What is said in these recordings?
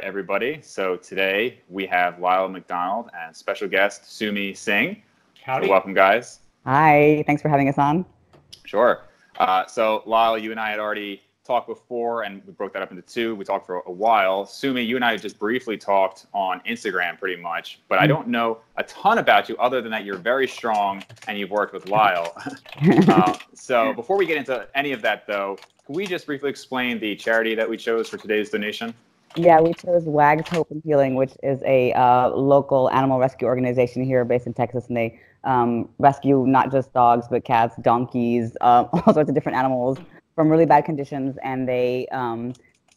right, everybody. So today we have Lyle McDonald and special guest Sumi Singh. Howdy. So welcome, guys. Hi, thanks for having us on. Sure. Uh, so Lyle, you and I had already talked before, and we broke that up into two. We talked for a while. Sumi, you and I just briefly talked on Instagram, pretty much, but I don't know a ton about you other than that you're very strong and you've worked with Lyle. uh, so before we get into any of that, though, can we just briefly explain the charity that we chose for today's donation? Yeah, we chose Wags Hope and Healing, which is a uh, local animal rescue organization here based in Texas, and they um, rescue not just dogs but cats, donkeys, uh, all sorts of different animals from really bad conditions, and they um,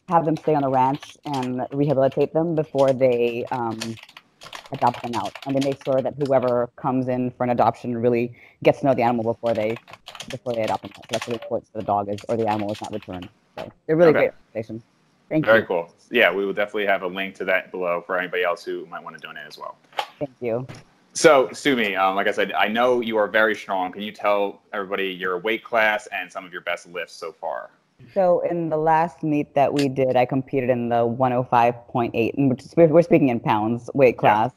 have them stay on the ranch and rehabilitate them before they um, adopt them out. And they make sure that whoever comes in for an adoption really gets to know the animal before they before they adopt them. So that's really important so the dog is or the animal is not returned. So they're really Okay. great organization. Thank you. Very you. cool. Yeah, we will definitely have a link to that below for anybody else who might want to donate as well. Thank you. So, Sumi, um, like I said, I know you are very strong. Can you tell everybody your weight class and some of your best lifts so far? So in the last meet that we did, I competed in the 105.8, and which we're, we're speaking in pounds weight class.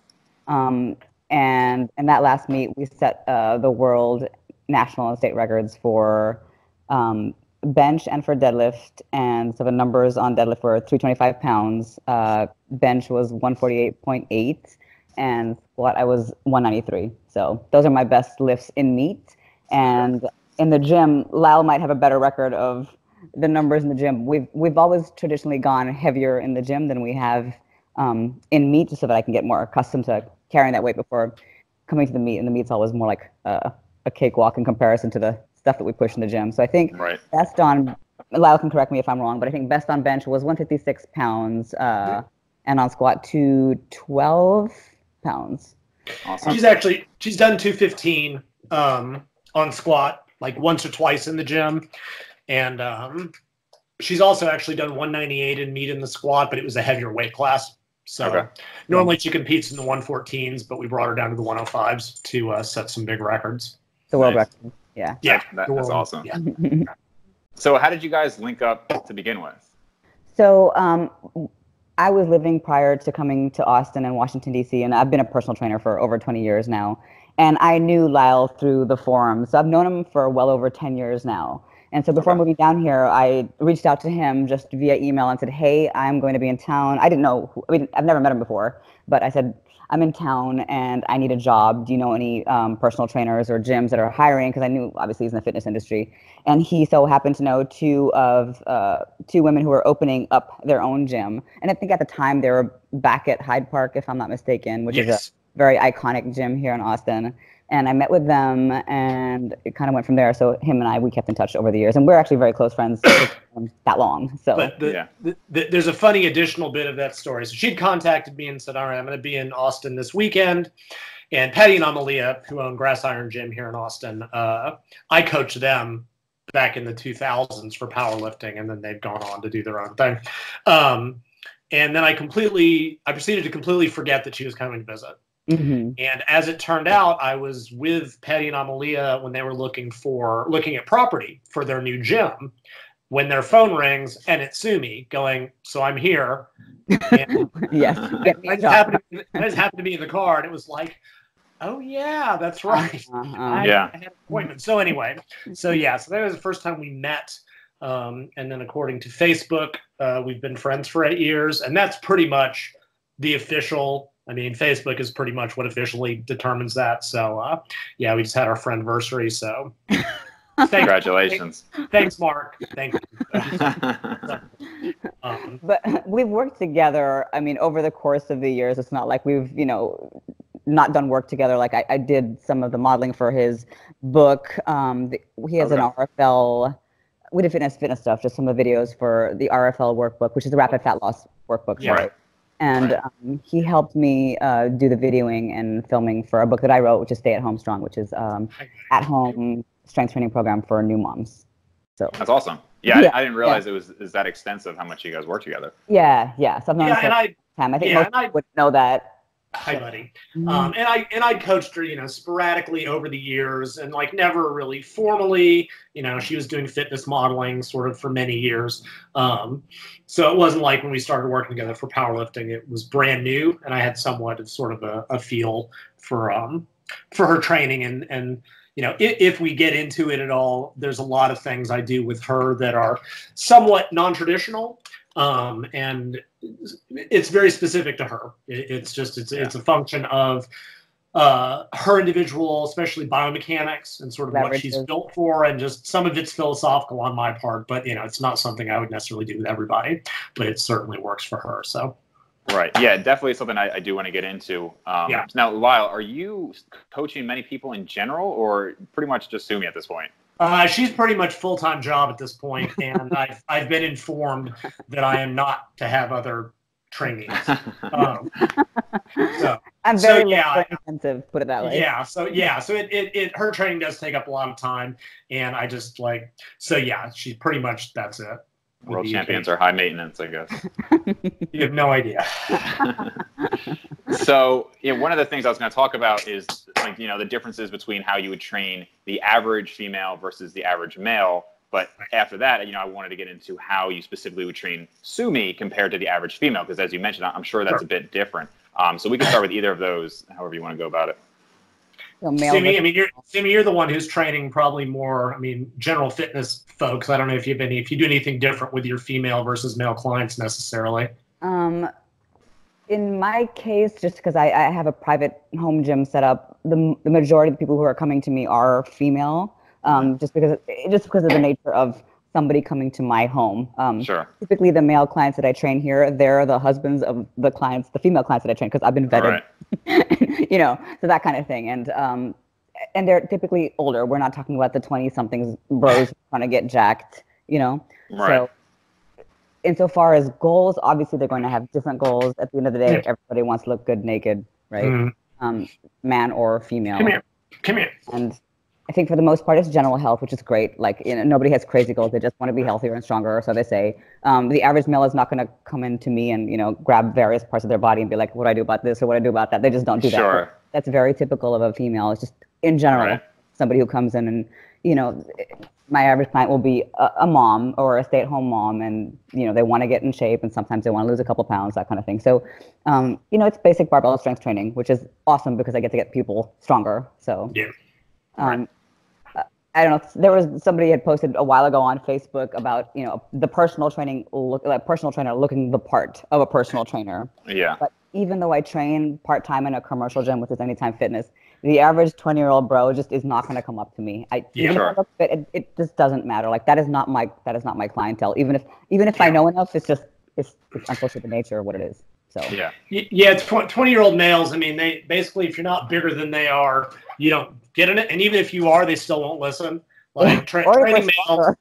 Um, and in that last meet, we set uh, the world national and state records for um, bench and for deadlift. And so the numbers on deadlift were 325 pounds. Uh, bench was 148.8, and squat I was 193. So those are my best lifts in meet. And in the gym, Lyle might have a better record of the numbers in the gym. We've we've always traditionally gone heavier in the gym than we have um, in meet, just so that I can get more accustomed to carrying that weight before coming to the meet. And the meet's always more like a, a cakewalk in comparison to the stuff that we push in the gym. So I think Right. best on Lyle can correct me if I'm wrong, but I think best on bench was 156 pounds, uh, and on squat 212 pounds. Awesome. She's actually she's done 215 um, on squat like once or twice in the gym, and um, she's also actually done 198 in meet in the squat, but it was a heavier weight class. So Okay. normally she competes in the 114s, but we brought her down to the 105s to uh, set some big records. The world Nice. record. Yeah. Yeah, That- the that's awesome. Yeah. So, how did you guys link up to begin with? So um, I was living prior to coming to Austin and Washington D.C. and I've been a personal trainer for over 20 years now. And I knew Lyle through the forums. So I've known him for well over 10 years now. And so before Okay. moving down here, I reached out to him just via email and said, "Hey, I'm going to be in town." I didn't know. Who, I mean, I've never met him before, but I said, "I'm in town and I need a job. Do you know any um, personal trainers or gyms that are hiring?" Because I knew obviously he's in the fitness industry, and he so happened to know two of uh, two women who were opening up their own gym. And I think at the time they were back at Hyde Park, if I'm not mistaken, which is a very iconic gym here in Austin. And I met with them, and it kind of went from there. So him and I, we kept in touch over the years, and we're actually very close friends um, that long. So But the, Yeah. the, the, there's a funny additional bit of that story. So she'd contacted me and said, "All right, I'm going to be in Austin this weekend." And Patty and Amalia, who own Grass Iron Gym here in Austin, uh, I coached them back in the 2000s for powerlifting, and then they've gone on to do their own thing. Um, and then I completely, I proceeded to completely forget that she was coming to visit. Mhm. And as it turned out, I was with Patty and Amalia when they were looking for looking at property for their new gym. When their phone rings and it's Sumi going, so I'm here. And yes, get me I a just, happened to, I just happened to be in the car, and it was like, oh yeah, that's right. Uh-huh. I, Yeah. I had an appointment. So anyway, so yeah, so that was the first time we met. Um, and then according to Facebook, uh, we've been friends for eight years, and that's pretty much the official. I mean, Facebook is pretty much what officially determines that. So uh, yeah, we just had our friend anniversary. So thanks, Congratulations. thanks, Mark. Thank you. Um, but we've worked together i mean over the course of the years it's not like we've you know not done work together like i, I did some of the modeling for his book um, the, he has an rfl we did fitness fitness stuff just some of the videos for the rfl workbook which is the rapid fat loss workbook Yeah. Right. And Right. um, he helped me uh, do the videoing and filming for a book that i wrote which is stay at home strong which is um, at home strength training program for new moms so That's awesome. Yeah, Yeah, I, I didn't realize it was is that extensive how much you guys work together. yeah yeah so i've known him yeah, and I time. I think Yeah, most and I- people would know that. Hi, buddy. Mm-hmm. Um, and I and I coached her, you know, sporadically over the years, and like never really formally. You know, she was doing fitness modeling sort of for many years. Um, so it wasn't like when we started working together for powerlifting, it was brand new, and I had somewhat of sort of a, a feel for um for her training and and you know, if, if, we get into it at all, there's a lot of things I do with her that are somewhat non-traditional, um, and it's very specific to her. It, it's just it's yeah. it's a function of uh, her individual, especially biomechanics and sort of what she's built for, and just some of it's philosophical on my part. But you know, it's not something I would necessarily do with everybody, but it certainly works for her. So. Right. Yeah, definitely something I, I do want to get into. Um, yeah. Now, Lyle, are you coaching many people in general, or pretty much just Sumi at this point? Uh, she's pretty much full time job at this point, and I've I've been informed that I am not to have other trainings. Um, so, I'm very so, yeah, intensive. Put it that way. Yeah. So yeah. So it, it it her training does take up a lot of time, and I just like so yeah. She's pretty much that's it. World champions are high maintenance, I guess. you have no idea. so, yeah, one of the things I was going to talk about is like you know the differences between how you would train the average female versus the average male. But after that, you know, I wanted to get into how you specifically would train Sumi compared to the average female, because as you mentioned, I'm sure that's sure. a bit different. Um, so we can start with either of those, however you want to go about it. So Sumi, I mean, you're Sumi, you're the one who's training probably more. I mean, general fitness folks. I don't know if you have any, if you do anything different with your female versus male clients necessarily. Um, in my case, just because I, I have a private home gym set up, the, the majority of the people who are coming to me are female. Um, just because just because of the nature of somebody coming to my home. Um, sure. Typically, the male clients that I train here, they're the husbands of the clients, the female clients that I train, because I've been vetted. Right. you know, so that kind of thing, and um, and they're typically older. We're not talking about the twenty somethings bros trying to get jacked. You know. Right. So, insofar as goals, obviously they're going to have different goals. At the end of the day, everybody wants to look good naked, right? Mm. Um, man or female. Come here. Come here. And I think for the most part, it's general health, which is great. Like, you know, nobody has crazy goals. They just want to be healthier and stronger, or so they say. Um, the average male is not going to come in to me and, you know, grab various parts of their body and be like, what do I do about this or what do I do about that? They just don't do that. Sure. That's very typical of a female. It's just, in general, right. somebody who comes in and, you know, my average client will be a, a mom or a stay-at-home mom and, you know, they want to get in shape and sometimes they want to lose a couple pounds, that kind of thing. So, um, you know, it's basic barbell strength training, which is awesome because I get to get people stronger. So, yeah. Um, I don't know. There was somebody had posted a while ago on Facebook about you know the personal training look like personal trainer looking the part of a personal trainer. Yeah. But even though I train part time in a commercial gym, which is Anytime Fitness, the average twenty year old bro just is not going to come up to me. I yeah, sure. fit, it, it just doesn't matter. Like that is not my that is not my clientele. Even if even if yeah. I know enough, it's just it's, it's unfortunately the nature of what it is. So yeah, yeah. Twenty year old males. I mean, they basically if you're not bigger than they are, you don't get in it. And even if you are, they still won't listen. Like tra- training males,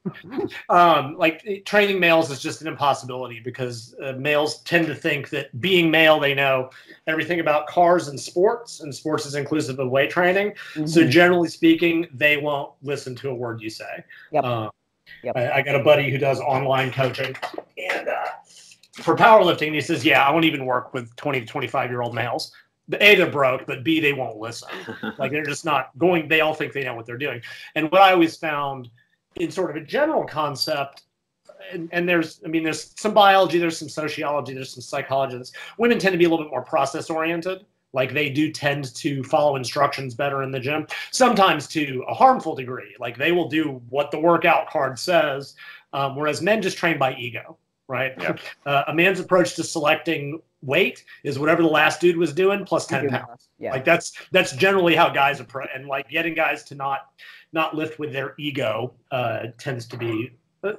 um, like training males is just an impossibility because uh, males tend to think that being male, they know everything about cars and sports, and sports is inclusive of weight training. Mm-hmm. So generally speaking, they won't listen to a word you say. Yep. Um, yep. I, I, got a buddy who does online coaching, and uh, for powerlifting, he says, "Yeah, I won't even work with 20 to 25 year old males a they're broke but b they won't listen. Like they're just not going they all think they know what they're doing. And what i always found in sort of a general concept and, and there's i mean there's some biology there's some sociology there's some psychology women tend to be a little bit more process oriented like they do tend to follow instructions better in the gym sometimes to a harmful degree. Like they will do what the workout card says um, whereas men just train by ego right yep. uh, a man's approach to selecting weight is whatever the last dude was doing plus 10 pounds yeah. like that's that's generally how guys approach and like getting guys to not not lift with their ego uh, tends to be uh,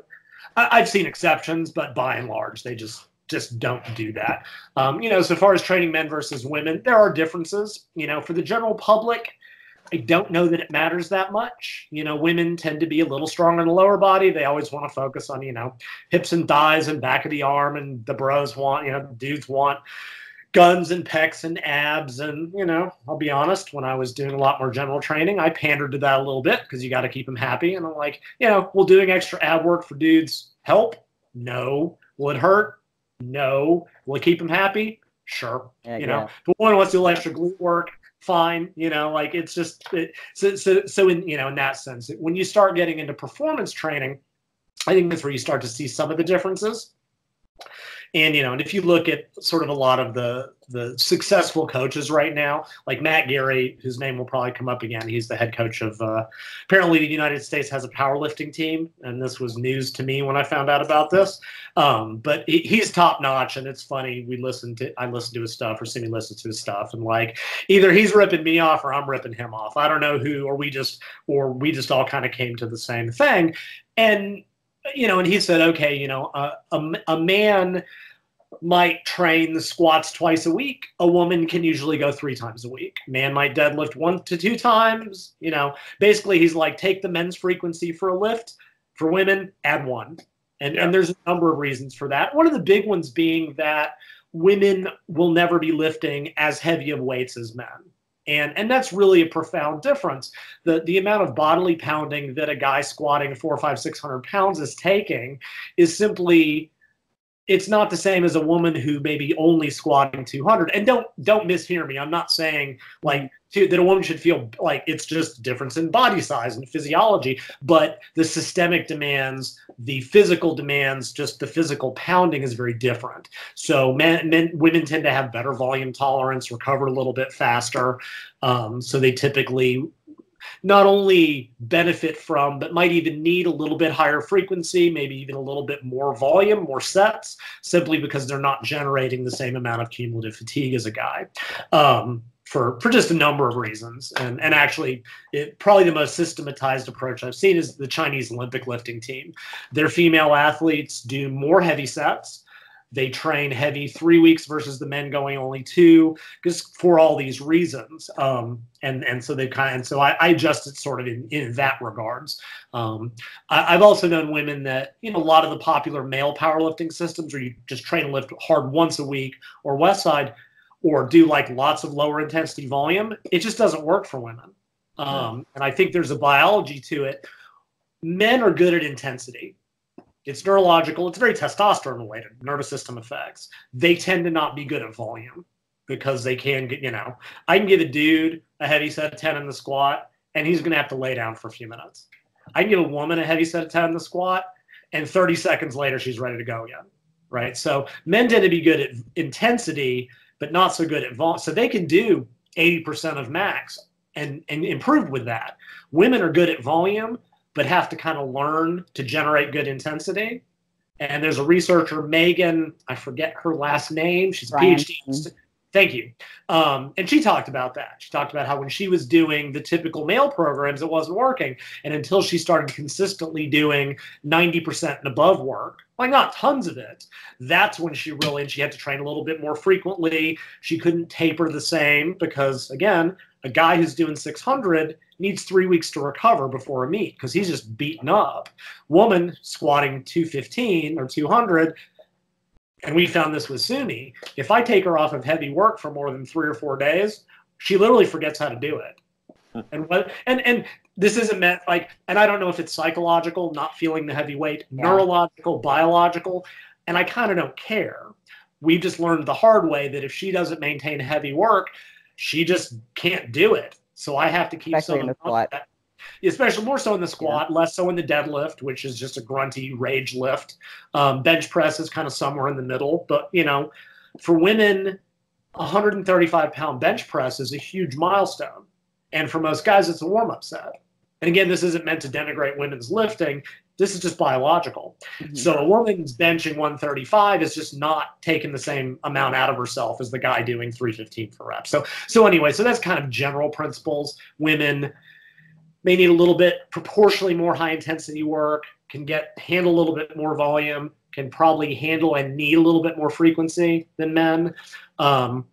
I, have seen exceptions but by and large they just just don't do that um, you know so far as training men versus women there are differences you know for the general public I don't know that it matters that much. You know, women tend to be a little stronger in the lower body. They always want to focus on, you know, hips and thighs and back of the arm. And the bros want, you know, dudes want guns and pecs and abs. And, you know, I'll be honest, when I was doing a lot more general training, I pandered to that a little bit because you got to keep them happy. And I'm like, you know, will doing extra ab work for dudes help? No. Will it hurt? No. Will it keep them happy? Sure. Yeah, you know, yeah. a woman wants to do extra glute work, fine. You know, like it's just it, so so so in you know in that sense, when you start getting into performance training, I think that's where you start to see some of the differences. And you know, and if you look at sort of a lot of the the successful coaches right now, like Matt Gary, whose name will probably come up again, he's the head coach of. Uh, apparently, the United States has a powerlifting team, and this was news to me when I found out about this. Um, but he, he's top notch, and it's funny. We listen to I listen to his stuff, or Sumi listens to his stuff, and like either he's ripping me off or I'm ripping him off. I don't know who, or we just or we just all kind of came to the same thing, and you know, and he said, okay, you know, uh, a, a man might train the squats twice a week. A woman can usually go three times a week. Man might deadlift one to two times. You know, basically, he's like, take the men's frequency for a lift. For women, add one. And, Yeah. and there's a number of reasons for that. One of the big ones being that women will never be lifting as heavy of weights as men. And, and that's really a profound difference. The, the amount of bodily pounding that a guy squatting four, five, six hundred pounds is taking is simply it's not the same as a woman who may be only squatting 200 and don't don't mishear me i'm not saying like to, that a woman should feel like it's just a difference in body size and physiology but the systemic demands the physical demands just the physical pounding is very different so men, men women tend to have better volume tolerance recover a little bit faster um, so they typically not only benefit from, but might even need a little bit higher frequency, maybe even a little bit more volume, more sets, simply because they're not generating the same amount of cumulative fatigue as a guy. Um, for, for just a number of reasons. And, and actually, it, probably the most systematized approach I've seen is the Chinese Olympic lifting team. Their female athletes do more heavy sets. They train heavy three weeks versus the men going only two, just for all these reasons. Um, and and so they kind of and so I, I adjusted sort of in, in that regards. Um, I, I've also known women that you know a lot of the popular male powerlifting systems where you just train and lift hard once a week or West Side or do like lots of lower intensity volume. It just doesn't work for women. Um, and I think there's a biology to it. Men are good at intensity. It's neurological. It's very testosterone related, nervous system effects. They tend to not be good at volume because they can get, you know, I can give a dude a heavy set of 10 in the squat and he's going to have to lay down for a few minutes. I can give a woman a heavy set of 10 in the squat and 30 seconds later she's ready to go again. Right. So men tend to be good at intensity, but not so good at volume. So they can do 80% of max and, and improve with that. Women are good at volume, but have to kind of learn to generate good intensity. And there's a researcher, Megan, I forget her last name. She's a PhD. Thank you. Um, and she talked about that. She talked about how when she was doing the typical male programs, it wasn't working. And until she started consistently doing 90% and above work, like not tons of it, that's when she really, and she had to train a little bit more frequently. She couldn't taper the same because, again, a guy who's doing 600 needs three weeks to recover before a meet because he's just beaten up. Woman squatting 215 or 200 and we found this with Sumi. If I take her off of heavy work for more than three or four days, she literally forgets how to do it. Hmm. and what and and this isn't meant like, and I don't know if it's psychological, not feeling the heavy weight, Yeah. neurological, biological, and I kind of don't care. We've just learned the hard way that if she doesn't maintain heavy work, she just can't do it. So I have to keep Especially in someone the squat. up- especially more so in the squat, less so in the deadlift, which is just a grunty rage lift. Um, bench press is kind of somewhere in the middle, but you know, for women, 135 pound bench press is a huge milestone, and for most guys, it's a warm up set. And again, this isn't meant to denigrate women's lifting. This is just biological. Mhm. So a woman's benching 135 is just not taking the same amount out of herself as the guy doing 315 for reps. So so anyway, so that's kind of general principles. Women may need a little bit proportionally more high intensity work, can get handle a little bit more volume, can probably handle and need a little bit more frequency than men. Um,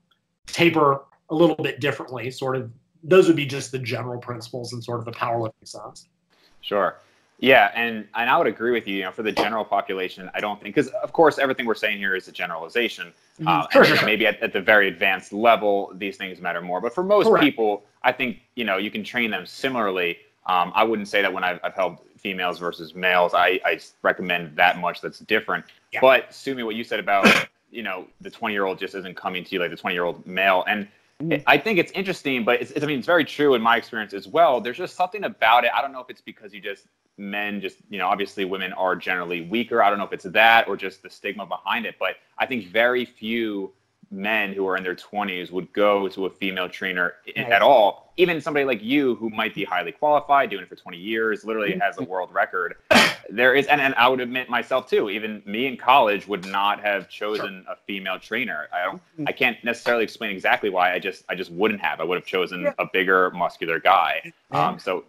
taper a little bit differently, sort of. Those would be just the general principles in sort of a powerlifting sense. Sure. Yeah, and and I would agree with you. You know, for the general population, I don't think because of course everything we're saying here is a generalization. Um, Sure, and sure, sure. Maybe at, at the very advanced level, these things matter more. But for most Correct. people, I think you know you can train them similarly. Um, I wouldn't say that when I've, I've helped females versus males, I, I recommend that much that's different. Yeah. But Sumi, what you said about you know the 20 year old just isn't coming to you like the 20 year old male and I think it's interesting, but it's, it's, I mean, it's very true in my experience as well. There's just something about it. I don't know if it's because you just men just, you know, obviously women are generally weaker. I don't know if it's that or just the stigma behind it, but I think very few men who are in their 20s would go to a female trainer Right. at all. Even somebody like you who might be highly qualified, doing it for 20 years, literally has a world record. There is, and, and I would admit myself too, even me in college would not have chosen a female trainer. I don't, I can't necessarily explain exactly why. I just, I just wouldn't have. I would have chosen Yeah. a bigger, muscular guy. Yeah. Um, so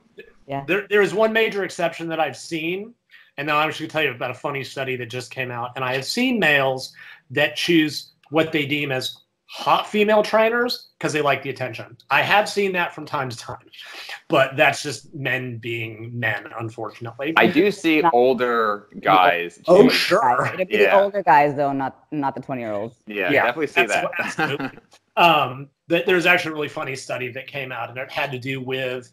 yeah. There, there is one major exception that I've seen, and now I'm just going to tell you about a funny study that just came out. And I have seen males that choose what they deem as hot female trainers because they like the attention. I have seen that from time to time, but that's just men being men, unfortunately. I do see Not- older guys. Oh, choose- sure. It'd be Yeah. the older guys though, not not the 20 year olds. Yeah, Yeah, definitely see that's- that. that's um, that there's actually a really funny study that came out, and it had to do with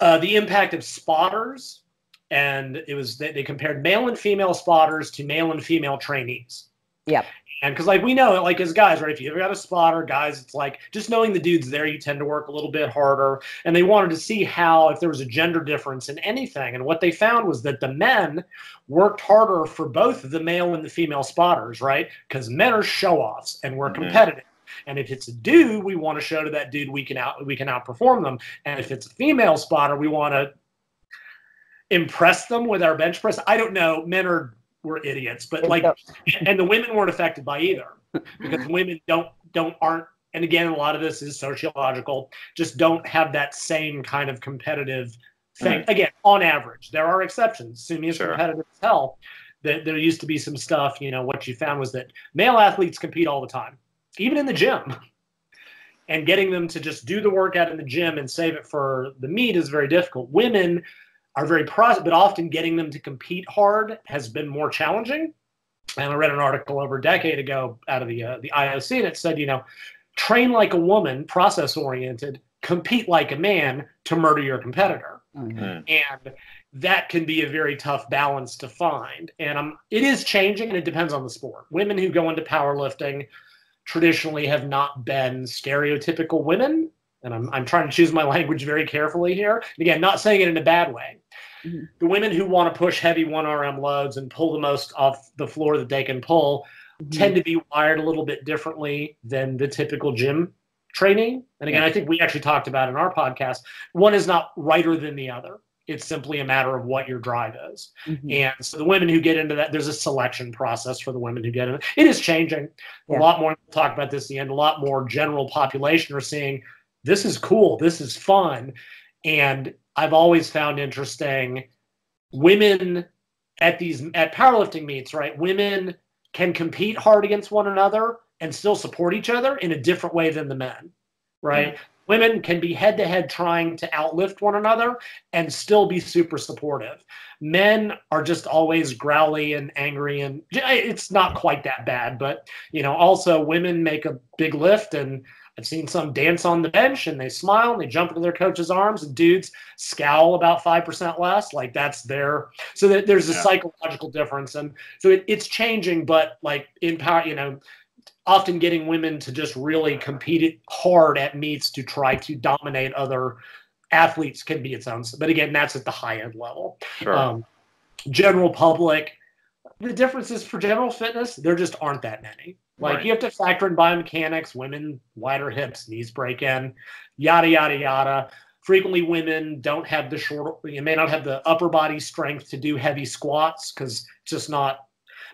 uh, the impact of spotters, and it was they, they compared male and female spotters to male and female trainees. Yep. And because like we know, like as guys, right? If you ever got a spotter, guys, it's like just knowing the dude's there, you tend to work a little bit harder. And they wanted to see how if there was a gender difference in anything. And what they found was that the men worked harder for both the male and the female spotters, right? Because men are show offs and we're Mhm. competitive. And if it's a dude, we want to show to that dude we can out we can outperform them. And if it's a female spotter, we want to impress them with our bench press. I don't know. Men are we're idiots, but like and the women weren't affected by either because women don't don't aren't and again a lot of this is sociological just don't have that same kind of competitive thing. Again on average there are exceptions. Sumi is Sure. competitive as hell. That there used to be some stuff you know what you found was that male athletes compete all the time even in the gym. And getting them to just do the workout in the gym and save it for the meet is very difficult. Women are very process, but often getting them to compete hard has been more challenging. And I read an article over a decade ago out of the uh, the IOC, and it said, you know, train like a woman, process oriented, compete like a man to murder your competitor, Mhm. and that can be a very tough balance to find. And um, it is changing, and it depends on the sport. Women who go into powerlifting traditionally have not been stereotypical women. And I'm, I'm trying to choose my language very carefully here. And again, not saying it in a bad way. Mhm. The women who want to push heavy 1RM loads and pull the most off the floor that they can pull tend to be wired a little bit differently than the typical gym training. And again, I think we actually talked about in our podcast, one is not righter than the other. It's simply a matter of what your drive is. Mhm. And so the women who get into that, there's a selection process for the women who get in. It is changing. Yeah. A lot more, we'll talk about this at the end, a lot more general population are seeing this is cool, this is fun. And I've always found interesting women at these at powerlifting meets, right? Women can compete hard against one another and still support each other in a different way than the men, right? Mm-hmm. Women can be head to head trying to outlift one another and still be super supportive. Men are just always growly and angry, and it's not quite that bad. But you know, also women make a big lift, and I've seen some dance on the bench and they smile and they jump into their coach's arms, and dudes scowl about five percent less. Like that's their so that there's a Yeah. psychological difference, and so it, it's changing. But like in power, you know, often getting women to just really compete hard at meets to try to dominate other athletes can be its own. But again, that's at the high end level. Sure. Um, general public, the differences for general fitness, there just aren't that many. Like Right. you have to factor in biomechanics, women, wider hips, knees break in, yada, yada, yada. Frequently, women don't have the short, you may not have the upper body strength to do heavy squats because it's just not,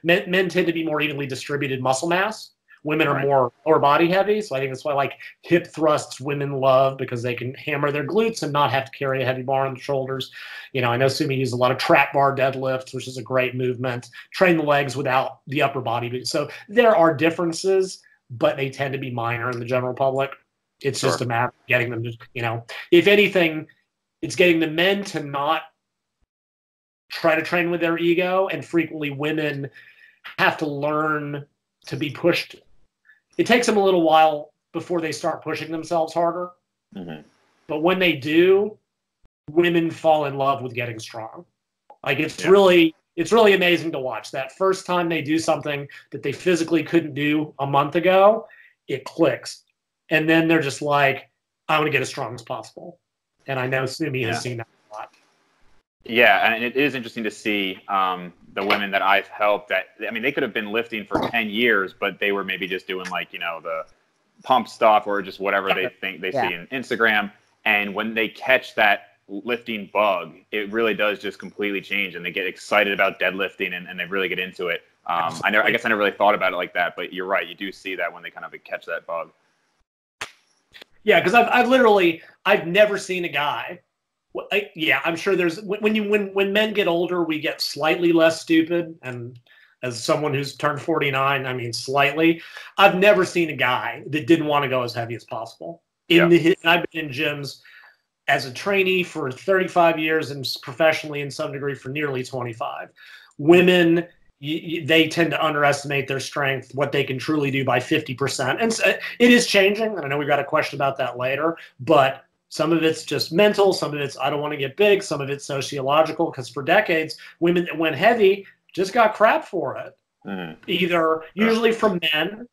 men, men tend to be more evenly distributed muscle mass. Women are more lower body heavy. So I think that's why like hip thrusts women love because they can hammer their glutes and not have to carry a heavy bar on the shoulders. You know, I know Sumi uses a lot of trap bar deadlifts, which is a great movement. Train the legs without the upper body. So there are differences, but they tend to be minor in the general public. It's just a matter of getting them to, you know, if anything, it's getting the men to not try to train with their ego, and frequently women have to learn to be pushed. It takes them a little while before they start pushing themselves harder. Mhm. But when they do, women fall in love with getting strong. Like it's Yeah. really it's really amazing to watch. That first time they do something that they physically couldn't do a month ago, it clicks. And then they're just like, I want to get as strong as possible. And I know Sumi Yeah. has seen that. Yeah, and it is interesting to see um, the women that I've helped. That I mean, they could have been lifting for ten years, but they were maybe just doing like you know the pump stuff or just whatever they think they Yeah. see in Instagram. And when they catch that lifting bug, it really does just completely change, and they get excited about deadlifting and, and they really get into it. Um, I never, I guess I never really thought about it like that, but you're right. You do see that when they kind of catch that bug. Yeah, because I've, I've literally I've never seen a guy. Well, I, yeah, I'm sure there's when when you when when men get older, we get slightly less stupid. And as someone who's turned 49, I mean slightly. I've never seen a guy that didn't want to go as heavy as possible. In Yeah. the I've been in gyms as a trainee for 35 years and professionally in some degree for nearly 25. Women they tend to underestimate their strength, what they can truly do by 50%. And so it is changing. And I know we've got a question about that later, but some of it's just mental, some of it's I don't want to get big, some of it's sociological, because for decades, women that went heavy just got crap for it. Mhm. Either usually from men,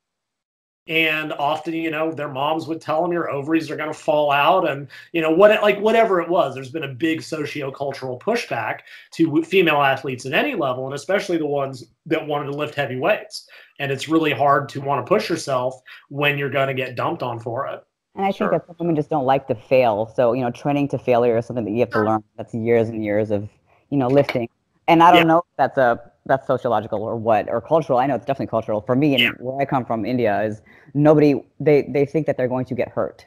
and often, you know, their moms would tell them your ovaries are going to fall out, and you know what, like whatever it was. There's been a big socio-cultural pushback to female athletes at any level, and especially the ones that wanted to lift heavy weights. And it's really hard to want to push yourself when you're going to get dumped on for it. And I think that some women just don't like to fail. So, you know, training to failure is something that you have to learn. That's years and years of, you know, lifting. And I don't Yeah. know if that's a that's sociological or what or cultural. I know it's definitely cultural. For me and Yeah. where I come from, India, is nobody they they think that they're going to get hurt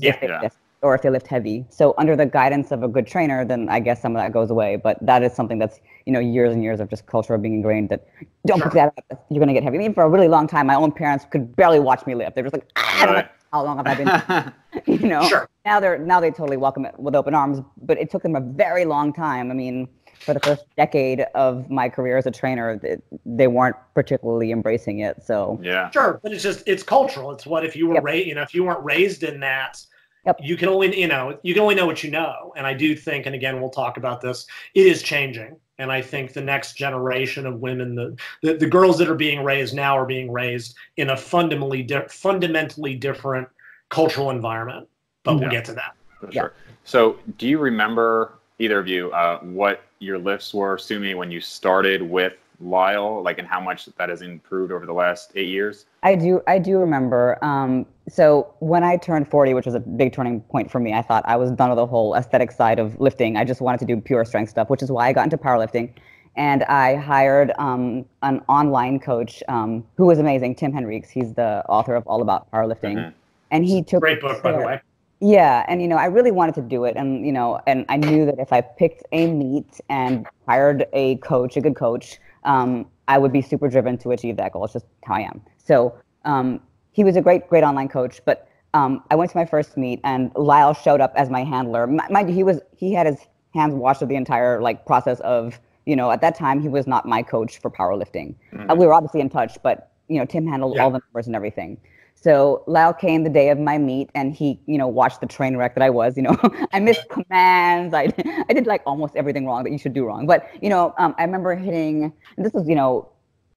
Yeah. if they Yeah. lift or if they lift heavy. So under the guidance of a good trainer, then I guess some of that goes away. But that is something that's you know years and years of just culture being ingrained that don't Sure. pick that up. You're gonna get heavy. I mean, for a really long time, my own parents could barely watch me lift. They're just like, ah, I don't know Right. How long have I been you know Sure. now they're now they totally welcome it with open arms but it took them a very long time i mean for the first decade of my career as a trainer th- they weren't particularly embracing it so yeah. Sure, but it's just it's cultural. It's what if you were Yep. raised, you know, if you weren't raised in that, Yep. you can only, you know, you can only know what you know. And I do think, and again, we'll talk about this. It is changing, and I think the next generation of women, the the, the girls that are being raised now, are being raised in a fundamentally di- fundamentally different cultural environment. But we'll get to that. For Yeah. sure. So, do you remember either of you uh, what your lifts were, Sumi, when you started with Lyle, like, and how much that has improved over the last eight years? i do i do remember um, so when i turned 40 which was a big turning point for me i thought i was done with the whole aesthetic side of lifting i just wanted to do pure strength stuff which is why i got into powerlifting and i hired um, an online coach um, who was amazing tim henriques he's the author of all about powerlifting Mhm. and he took Great book, by the way. Yeah, and you know, I really wanted to do it, and you know, and I knew that if I picked a meet and hired a coach, a good coach, um, I would be super driven to achieve that goal. It's just how I am. So um, he was a great, great online coach. But um, I went to my first meet, and Lyle showed up as my handler. M- Mind you, he was he had his hands washed of the entire like process of you know. At that time, he was not my coach for powerlifting. Uh, we were obviously in touch, but you know, Tim handled Yeah. all the numbers and everything. So Lyle came the day of my meet, and he, you know, watched the train wreck that I was. You know, I missed commands. I, I did like almost everything wrong that you should do wrong. But you know, um, I remember hitting. And this was, you know,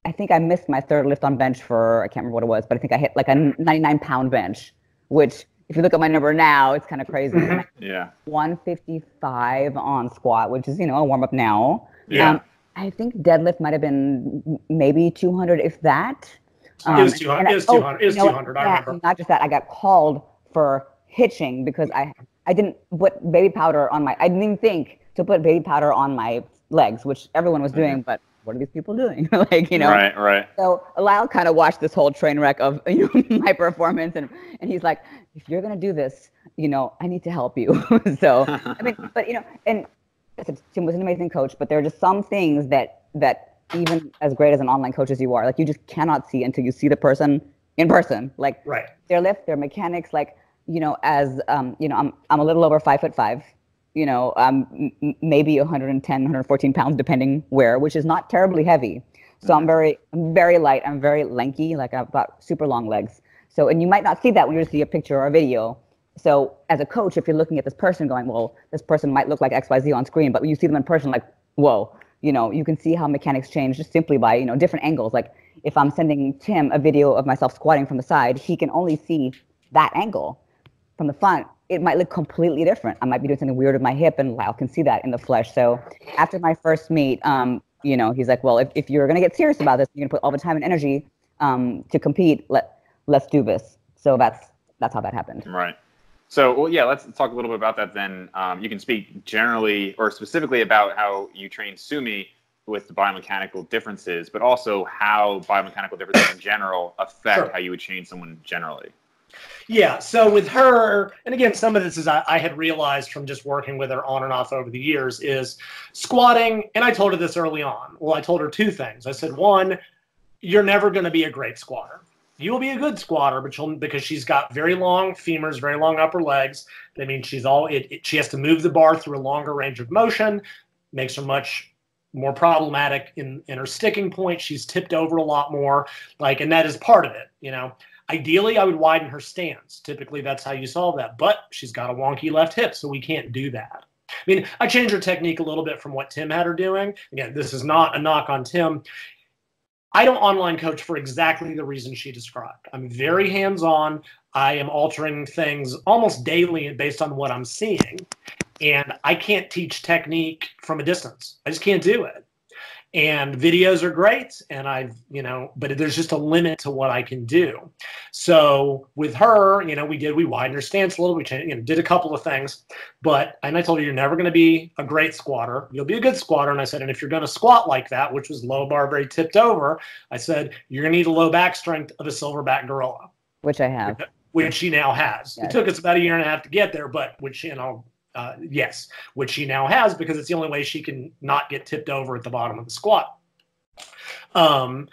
I think I missed my third lift on bench for I can't remember what it was, but I think I hit like a 99 pound bench, which if you look at my number now, it's kind of crazy. I Yeah. 155 on squat, which is you know a warm up now. Yeah. Um, I think deadlift might have been maybe 200, if that. It was Um, 200 I- it was oh, 200 it was you know what? 200, I remember. Not just that, I got called for hitching because I I didn't put baby powder on my. I didn't even think to put baby powder on my legs, which everyone was doing. But what are these people doing? like you know. Right. Right. So Lyle kind of watched this whole train wreck of you know, my performance, and and he's like, if you're gonna do this, you know, I need to help you. so I mean, but you know, and I said, Tim was an amazing coach, but there are just some things that that even as great as an online coach as you are, like you just cannot see until you see the person in person. Like Right. their lift, their mechanics, like you know, as um, you know, I'm I'm a little over five foot five. You know, um, m- maybe 110, 114 pounds, depending where, which is not terribly heavy. So I'm very, I'm very light. I'm very lanky. Like I've got super long legs. So, and you might not see that when you see a picture or a video. So, as a coach, if you're looking at this person, going, well, this person might look like X, Y, Z on screen, but when you see them in person, like, whoa. you know, you can see how mechanics change just simply by, you know, different angles. Like if I'm sending Tim a video of myself squatting from the side, he can only see that angle from the front. It might look completely different. I might be doing something weird with my hip, and Lyle can see that in the flesh. So after my first meet, um, you know, he's like, well, if, if you're going to get serious about this, you're going to put all the time and energy um, to compete. Let let's do this. So that's that's how that happened. Right. So, well, yeah, let's talk a little bit about that then. Um, you can speak generally or specifically about how you train Sumi with the biomechanical differences, but also how biomechanical differences in general affect sure. how you would train someone generally. Yeah. So with her, and again, some of this is I, I, had realized from just working with her on and off over the years is squatting. And I told her this early on. Well, I told her two things. I said, one, you're never going to be a great squatter you will be a good squatter, but she'll because she's got very long femurs, very long upper legs. That means she's all it, it, she has to move the bar through a longer range of motion, makes her much more problematic in in her sticking point. She's tipped over a lot more, like, and that is part of it. You know, ideally, I would widen her stance. Typically, that's how you solve that. But she's got a wonky left hip, so we can't do that. I mean, I changed her technique a little bit from what Tim had her doing. Again, this is not a knock on Tim. I don't online coach for exactly the reason she described. I'm very hands on. I am altering things almost daily based on what I'm seeing. And I can't teach technique from a distance. I just can't do it and videos are great and i've you know but there's just a limit to what i can do. So with her you know we did we widened her stance a little we changed, you know, did a couple of things but and i told her you're never going to be a great squatter. You'll be a good squatter. And i said and if you're going to squat like that which was low bar very tipped over i said you're going to need a low back strength of a silverback gorilla which i have. which she now has. Yes. it took us about a year and a half to get there but which you know uh, yes, which she now has because it's the only way she can not get tipped over at the bottom of the squat. Um,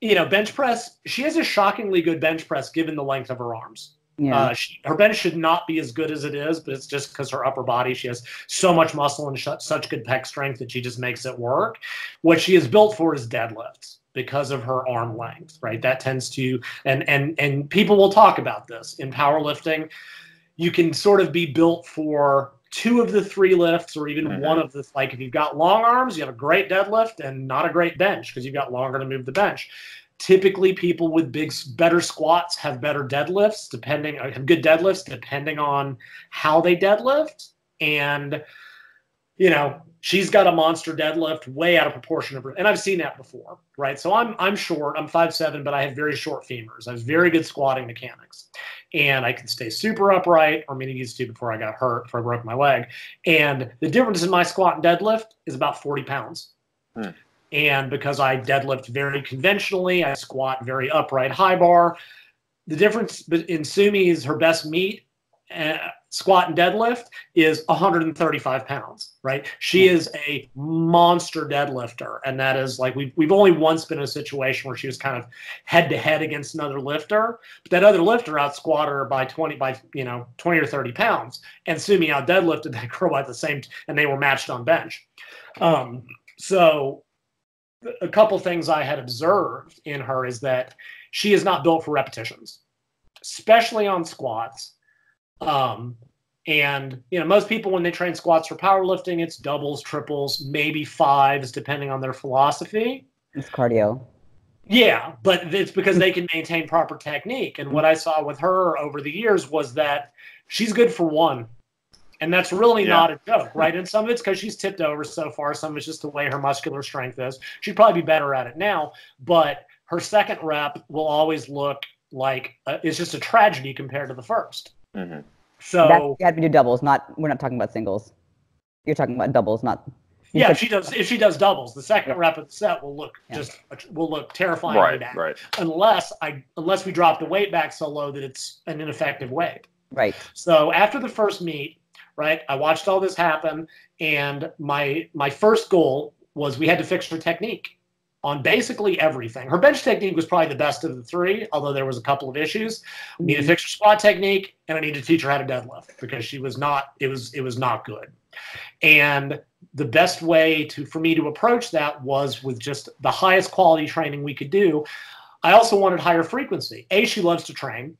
you know, bench press, she has a shockingly good bench press given the length of her arms. Yeah. Uh, she, her bench should not be as good as it is, but it's just because her upper body, she has so much muscle and sh- such good pec strength that she just makes it work. What she is built for is deadlifts because of her arm length, right? That tends to, and and and people will talk about this in powerlifting. You can sort of be built for two of the three lifts or even mm-hmm. one of the like if you've got long arms you have a great deadlift and not a great bench because you've got longer to move the bench typically people with big better squats have better deadlifts depending uh, have good deadlifts depending on how they deadlift and you know she's got a monster deadlift way out of proportion of her and i've seen that before right so i'm i'm short i'm five seven but i have very short femurs i have very good squatting mechanics and I can stay super upright, or many used to before I got hurt, before I broke my leg. And the difference in my squat and deadlift is about 40 pounds. Hmm. And because I deadlift very conventionally, I squat very upright, high bar. The difference in Sumi's her best meet uh, squat and deadlift is 135 pounds, right? She is a monster deadlifter. And that is like, we've, we've only once been in a situation where she was kind of head to head against another lifter, but that other lifter out squatted her by 20, by, you know, 20 or 30 pounds. And Sumi out deadlifted that girl at the same, and they were matched on bench. Um, so a couple things I had observed in her is that she is not built for repetitions, especially on squats um, and you know, most people when they train squats for powerlifting, it's doubles, triples, maybe fives, depending on their philosophy. It's cardio. Yeah, but it's because they can maintain proper technique. And what I saw with her over the years was that she's good for one. And that's really yeah. not a joke, right? And some of it's because she's tipped over so far. Some of it's just the way her muscular strength is. She'd probably be better at it now, but her second rep will always look like uh, it's just a tragedy compared to the 1st mm-hmm. So That's, you had to do doubles, not we're not talking about singles. You're talking about doubles, not. Yeah, if she does if she does doubles, the second yeah. rep of the set will look yeah. just will look terrifying. Right, back, right. Unless I unless we drop the weight back so low that it's an ineffective weight. Right. So after the first meet, right, I watched all this happen, and my my first goal was we had to fix her technique on basically everything. Her bench technique was probably the best of the three, although there was a couple of issues. We need to fix her squat technique, and I need to teach her how to deadlift because she was not. It was it was not good. And the best way to for me to approach that was with just the highest quality training we could do. I also wanted higher frequency. A, she loves to train.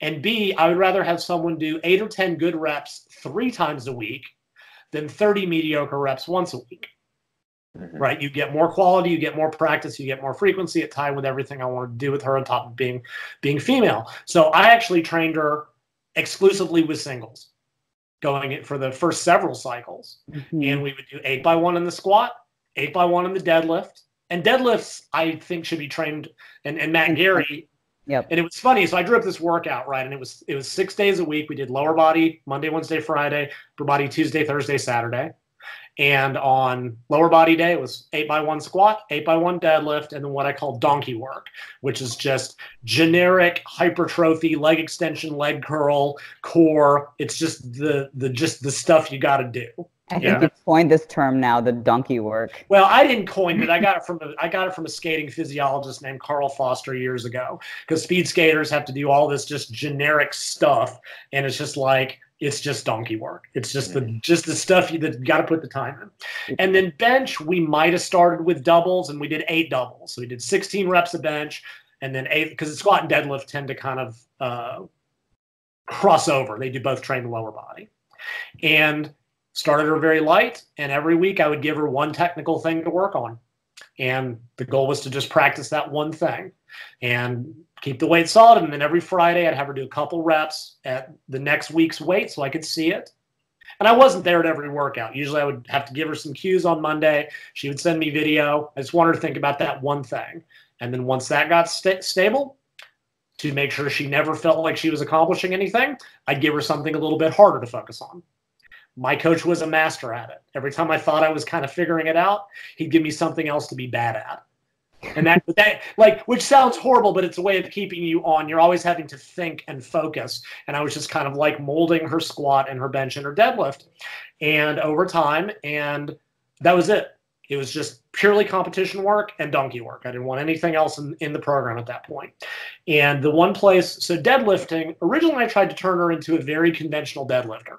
And B, I would rather have someone do eight or 10 good reps three times a week than 30 mediocre reps once a week. Mm-hmm. right? You get more quality, you get more practice, you get more frequency. It tied with everything I wanted to do with her on top of being being female. So I actually trained her exclusively with singles, going it for the first several cycles, mm-hmm. and we would do eight by one in the squat, eight by one in the deadlift, and deadlifts I think should be trained. And, and Matt Gary Yep. And it was funny. So I drew up this workout, right? And it was it was six days a week. We did lower body Monday, Wednesday, Friday, upper body Tuesday, Thursday, Saturday. And on lower body day, it was eight by one squat, eight by one deadlift, and then what I call donkey work, which is just generic hypertrophy, leg extension, leg curl, core. It's just the the just the stuff you got to do. I think yeah. you coined this term now, the donkey work. Well, I didn't coin it. I got it from a, I got it from a skating physiologist named Carl Foster years ago. Because speed skaters have to do all this just generic stuff, and it's just like it's just donkey work. It's just the just the stuff you that got to put the time in. And then bench, we might have started with doubles, and we did eight doubles. So we did 16 reps of bench, and then eight because the squat and deadlift tend to kind of uh, cross over. They do both train the lower body, and started her very light, and every week I would give her one technical thing to work on. And the goal was to just practice that one thing and keep the weight solid. And then every Friday I'd have her do a couple reps at the next week's weight so I could see it. And I wasn't there at every workout. Usually I would have to give her some cues on Monday. She would send me video. I just wanted to think about that one thing. And then once that got st- stable, to make sure she never felt like she was accomplishing anything, I'd give her something a little bit harder to focus on my coach was a master at it. Every time I thought I was kind of figuring it out, he'd give me something else to be bad at. And that, that, like, which sounds horrible, but it's a way of keeping you on. You're always having to think and focus. And I was just kind of like molding her squat and her bench and her deadlift. And over time, and that was it. It was just purely competition work and donkey work. I didn't want anything else in, in the program at that point. And the one place, so deadlifting, originally I tried to turn her into a very conventional deadlifter.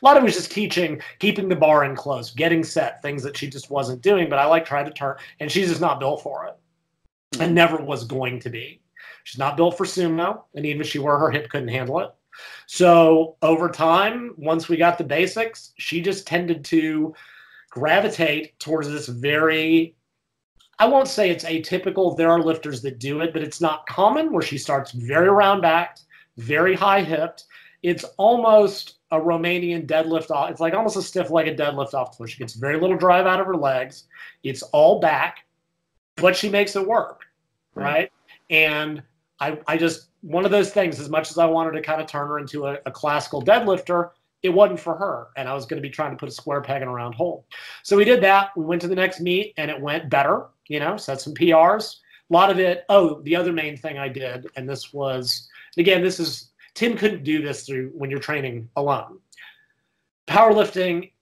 A lot of it was just teaching, keeping the bar in close, getting set, things that she just wasn't doing. But I like trying to turn, and she's just not built for it, and mm-hmm. never was going to be. She's not built for sumo, and even if she were, her hip couldn't handle it. So over time, once we got the basics, she just tended to gravitate towards this very I won't say it's atypical. There are lifters that do it, but it's not common where she starts very round backed, very high hipped. It's almost a Romanian deadlift off. It's like almost a stiff legged deadlift off the floor. She gets very little drive out of her legs. It's all back, but she makes it work. Hmm. Right. And I, I just, one of those things, as much as I wanted to kind of turn her into a, a classical deadlifter, it wasn't for her. And I was going to be trying to put a square peg in a round hole. So we did that. We went to the next meet and it went better, you know, set some PRs. A lot of it. Oh, the other main thing I did, and this was, again, this is Tim couldn't do this through when you're training alone. Powerlifting,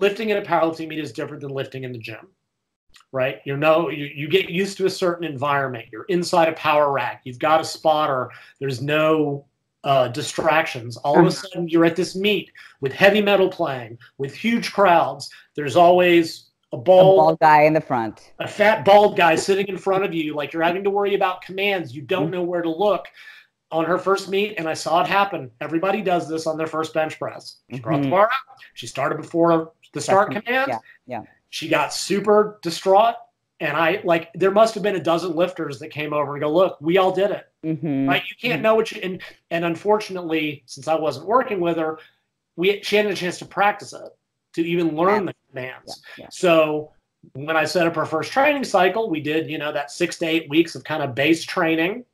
lifting at a powerlifting meet is different than lifting in the gym, right? You know, you, you get used to a certain environment. You're inside a power rack. You've got a spotter. There's no uh, distractions. All of a sudden, you're at this meet with heavy metal playing, with huge crowds. There's always a bald, a bald guy in the front, a fat bald guy sitting in front of you, like you're having to worry about commands. You don't mm-hmm. know where to look on her first meet, and I saw it happen. Everybody does this on their first bench press. She brought mm-hmm. the bar out. She started before the start That's, command. Yeah, yeah. She got super distraught, and I like there must have been a dozen lifters that came over and go, "Look, we all did it." Mm-hmm. Right? You can't mm-hmm. know what you and and unfortunately, since I wasn't working with her, we she hadn't a chance to practice it to even learn yeah. the commands. Yeah, yeah. So when I set up her first training cycle, we did you know that six to eight weeks of kind of base training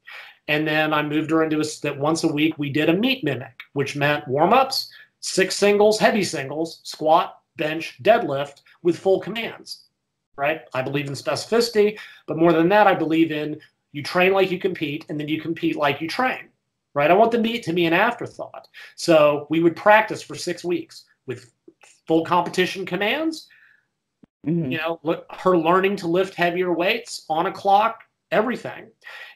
and then I moved her into a, that once a week we did a meet mimic, which meant warm ups, six singles, heavy singles, squat, bench, deadlift with full commands. Right? I believe in specificity, but more than that, I believe in you train like you compete, and then you compete like you train. Right? I want the meet to be an afterthought. So we would practice for six weeks with full competition commands. Mm-hmm. You know, her learning to lift heavier weights on a clock, everything.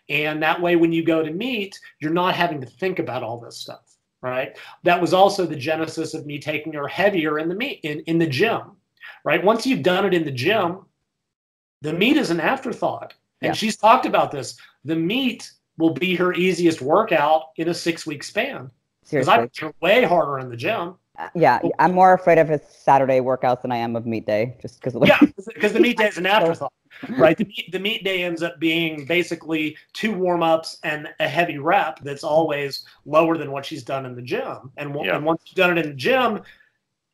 And that way, when you go to meet, you're not having to think about all this stuff, right? That was also the genesis of me taking her heavier in the meet in, in the gym, right? Once you've done it in the gym, the meet is an afterthought. And yeah. she's talked about this. The meet will be her easiest workout in a six week span. Because I worked way harder in the gym. Uh, yeah, I'm more afraid of his Saturday workouts than I am of meet day, just because. Yeah, because the meet day is an afterthought, right? The meet, the meet day ends up being basically two warm ups and a heavy rep that's always lower than what she's done in the gym. And, Yeah. and once she's done it in the gym,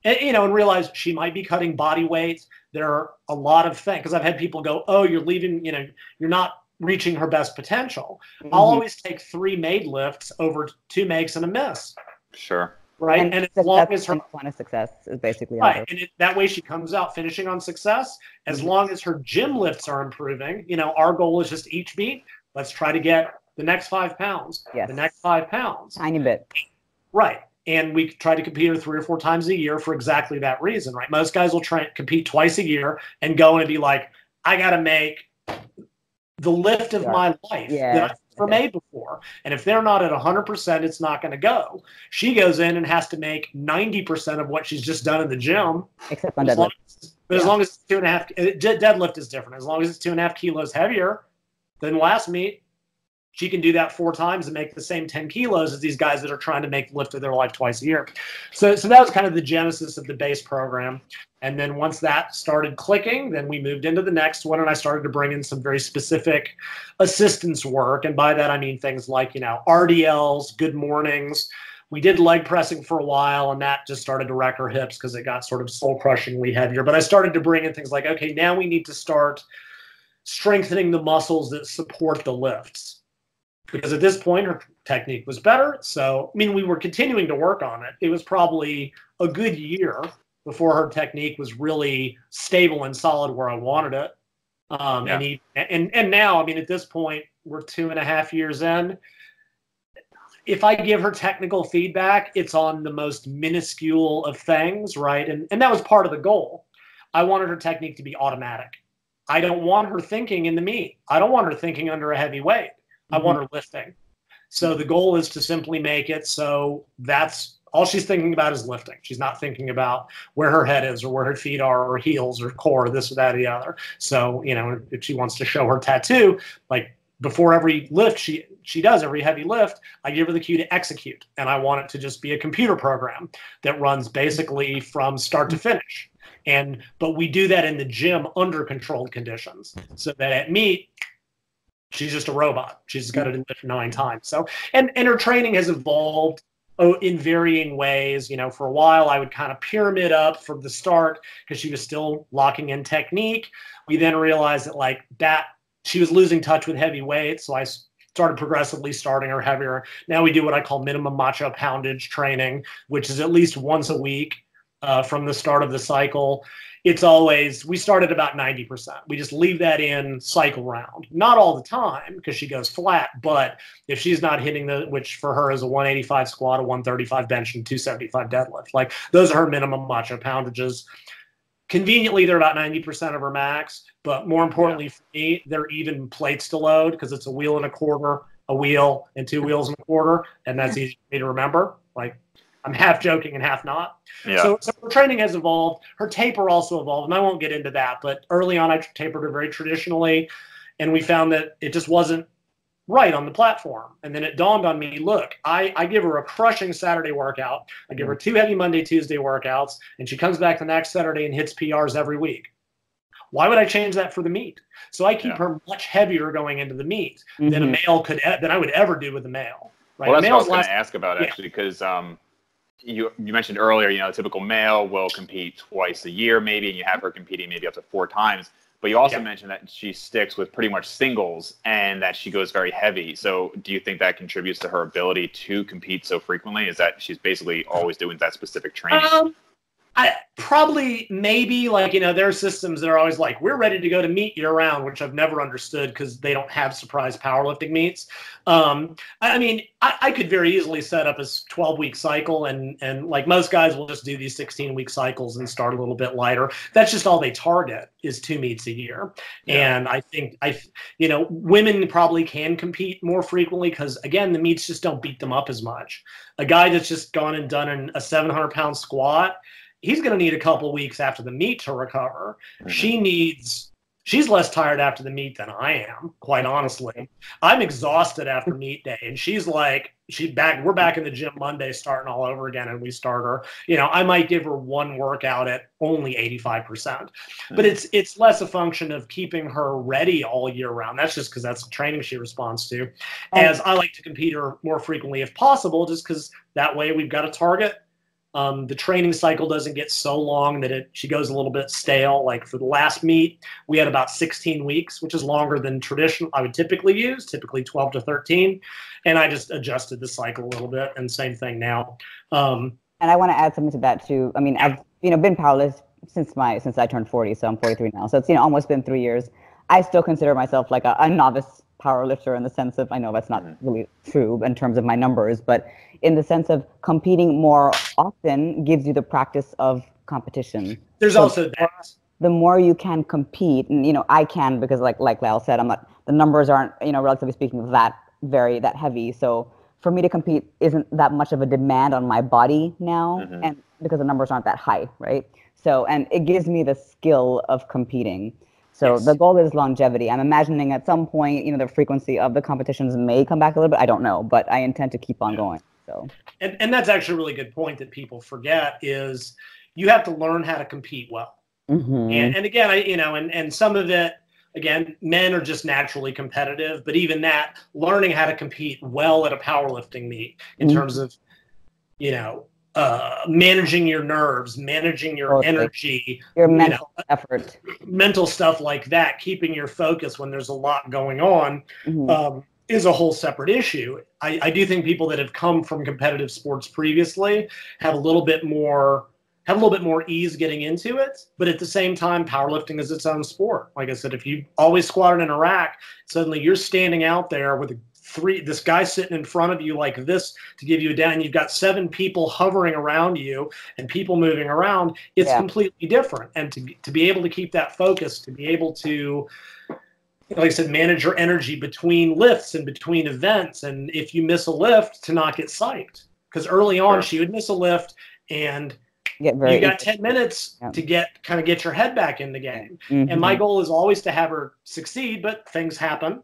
and, you know, and realize she might be cutting body weight. There are a lot of things because I've had people go, "Oh, you're leaving. You know, you're not reaching her best potential." I'll Mhm. always take three made lifts over two makes and a miss, Sure. Right? And, And, as long as her point of success is basically all Right, and it, that way she comes out finishing on success. As Mhm. long as her gym lifts are improving, you know, our goal is just each beat. Let's try to get the next five pounds, Yes. the next five pounds. tiny bit. Right, and we try to compete her three or four times a year for exactly that reason. Right, most guys will try to compete twice a year and go and be like, I got to make the lift of Yeah. my life Yeah. That made before. And if they're not at 100%, it's not going to go. She goes in and has to make 90% of what she's just done in the gym Except on deadlift. as, but as long as it's two and a half, deadlift is different. As long as it's two and a half kilos heavier than last meet, she can do that four times and make the same 10 kilos as these guys that are trying to make lift of their life twice a year. So, so that was kind of the genesis of the base program. And then once that started clicking, then we moved into the next one and I started to bring in some very specific assistance work. And by that, I mean things like, you know, RDLs, good mornings, we did leg pressing for a while and that just started to wreck her hips because it got sort of soul crushingly heavier but i started to bring in things like okay now we need to start strengthening the muscles that support the lifts because at this point her technique was better so i mean we were continuing to work on it it was probably a good year before her technique was really stable and solid where i wanted it um, and, he, and and now i mean at this point we're two and a half years in if I give her technical feedback, it's on the most minuscule of things, right? And and that was part of the goal. I wanted her technique to be automatic. I don't want her thinking in the meet. I don't want her thinking under a heavy weight. I want mm-hmm. her lifting. So the goal is to simply make it so that's all she's thinking about is lifting. She's not thinking about where her head is or where her feet are or heels or core, this or that or the other. So, you know, if she wants to show her tattoo, like before every lift she she does every heavy lift i give her the cue to execute and i want it to just be a computer program that runs basically from start to finish and but we do that in the gym under controlled conditions so that at meet she's just a robot she's got it lift nine times so and and her training has evolved oh, in varying ways you know for a while i would kind of pyramid up from the start because she was still locking in technique we then realized that like that she was losing touch with heavy weights, so I started progressively starting her heavier. Now we do what I call minimum macho poundage training, which is at least once a week uh, from the start of the cycle. It's always we start at about ninety percent. We just leave that in cycle round, not all the time because she goes flat. But if she's not hitting the, which for her is a one eighty five squat, a one thirty five bench, and two seventy five deadlift, like those are her minimum macho poundages. Conveniently they're about 90% of her max but more importantly for me they're even plates to load because it's a wheel and a quarter a wheel and two wheels and a quarter and that's easy for me to remember. Like i'm half joking and half not Yeah. so, so her training has evolved her taper also evolved and i won't get into that but early on i tapered her very traditionally and we found that it just wasn't right on the platform. And then it dawned on me, look, I, I give her a crushing Saturday workout. I give her two heavy Monday, Tuesday workouts, and she comes back the next Saturday and hits PRs every week. Why would I change that for the meet? So I keep Yeah. her much heavier going into the meet than a Mhm. male could than I would ever do with a male. Right? Well, that's what I Males was going to ask about actually, because um, you you mentioned earlier, you know, a typical male will compete twice a year, maybe, and you have her competing maybe up to four times. But you also Yeah. mentioned that she sticks with pretty much singles and that she goes very heavy. So, do you think that contributes to her ability to compete so frequently? Is that she's basically always doing that specific training? Um, I probably maybe like you know there are systems that are always like we're ready to go to meet year round, which I've never understood because they don't have surprise powerlifting meets. Um, I, I mean, I, I could very easily set up a twelve week cycle, and and like most guys will just do these sixteen week cycles and start a little bit lighter. That's just all they target is two meets a year, Yeah. and I think I you know women probably can compete more frequently because again the meets just don't beat them up as much. A guy that's just gone and done an, a seven hundred pound squat he's going to need a couple weeks after the meet to recover. Mhm. She needs she's less tired after the meet than I am, quite honestly. I'm exhausted after meet day, and she's like, she's back. We're back in the gym Monday, starting all over again, and we start her. You know, I might give her one workout at only 85%, but it's it's less a function of keeping her ready all year round. That's just because that's the training she responds to. As I like to compete her more frequently if possible, just because that way we've got a target um, the training cycle doesn't get so long that it she goes a little bit stale. Like for the last meet, we had about 16 weeks, which is longer than traditional I would typically use, typically 12 to 13. And I just adjusted the cycle a little bit. And same thing now. Um, and I want to add something to that too. I mean, I've you know been powerless since my since I turned 40, so I'm 43 now. So it's you know almost been three years. I still consider myself like a, a novice power lifter in the sense of I know that's not mm-hmm. really true in terms of my numbers, but in the sense of competing more often gives you the practice of competition. There's so also that. The more you can compete, and you know, I can because like like Lyle said, I'm not the numbers aren't, you know, relatively speaking, that very that heavy. So for me to compete isn't that much of a demand on my body now mm-hmm. and because the numbers aren't that high, right? So and it gives me the skill of competing. So yes. the goal is longevity. I'm imagining at some point, you know, the frequency of the competitions may come back a little bit. I don't know, but I intend to keep on going. So and, and that's actually a really good point that people forget is you have to learn how to compete well. Mm-hmm. And, and again, I you know, and, and some of it again, men are just naturally competitive, but even that, learning how to compete well at a powerlifting meet in mm-hmm. terms of, you know, uh, managing your nerves, managing your energy, your mental you know, effort, mental stuff like that, keeping your focus when there's a lot going on. Mm-hmm. Um, is a whole separate issue. I, I do think people that have come from competitive sports previously have a little bit more have a little bit more ease getting into it. But at the same time, powerlifting is its own sport. Like I said, if you always squatted in a rack, suddenly you're standing out there with a three this guy sitting in front of you like this to give you a down you've got seven people hovering around you and people moving around it's yeah. completely different and to, to be able to keep that focus to be able to like I said, manage your energy between lifts and between events. And if you miss a lift, to not get psyched. Because early on, sure. she would miss a lift and you got 10 minutes yeah. to get kind of get your head back in the game. Mm-hmm. And my goal is always to have her succeed, but things happen.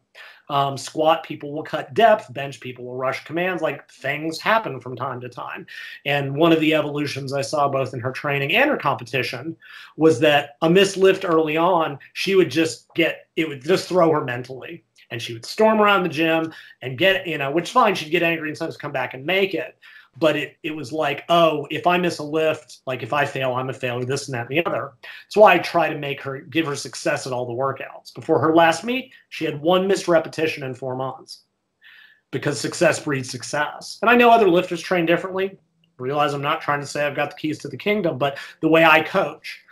Um, squat people will cut depth, bench people will rush commands. Like things happen from time to time. And one of the evolutions I saw both in her training and her competition was that a missed lift early on, she would just get it would just throw her mentally. And she would storm around the gym and get, you know, which fine, she'd get angry and sometimes come back and make it but it, it was like, oh, if I miss a lift, like if I fail, I'm a failure, this and that and the other. That's why I try to make her give her success at all the workouts. Before her last meet, she had one missed repetition in four months because success breeds success. And I know other lifters train differently. realize I'm not trying to say I've got the keys to the kingdom, but the way I coach,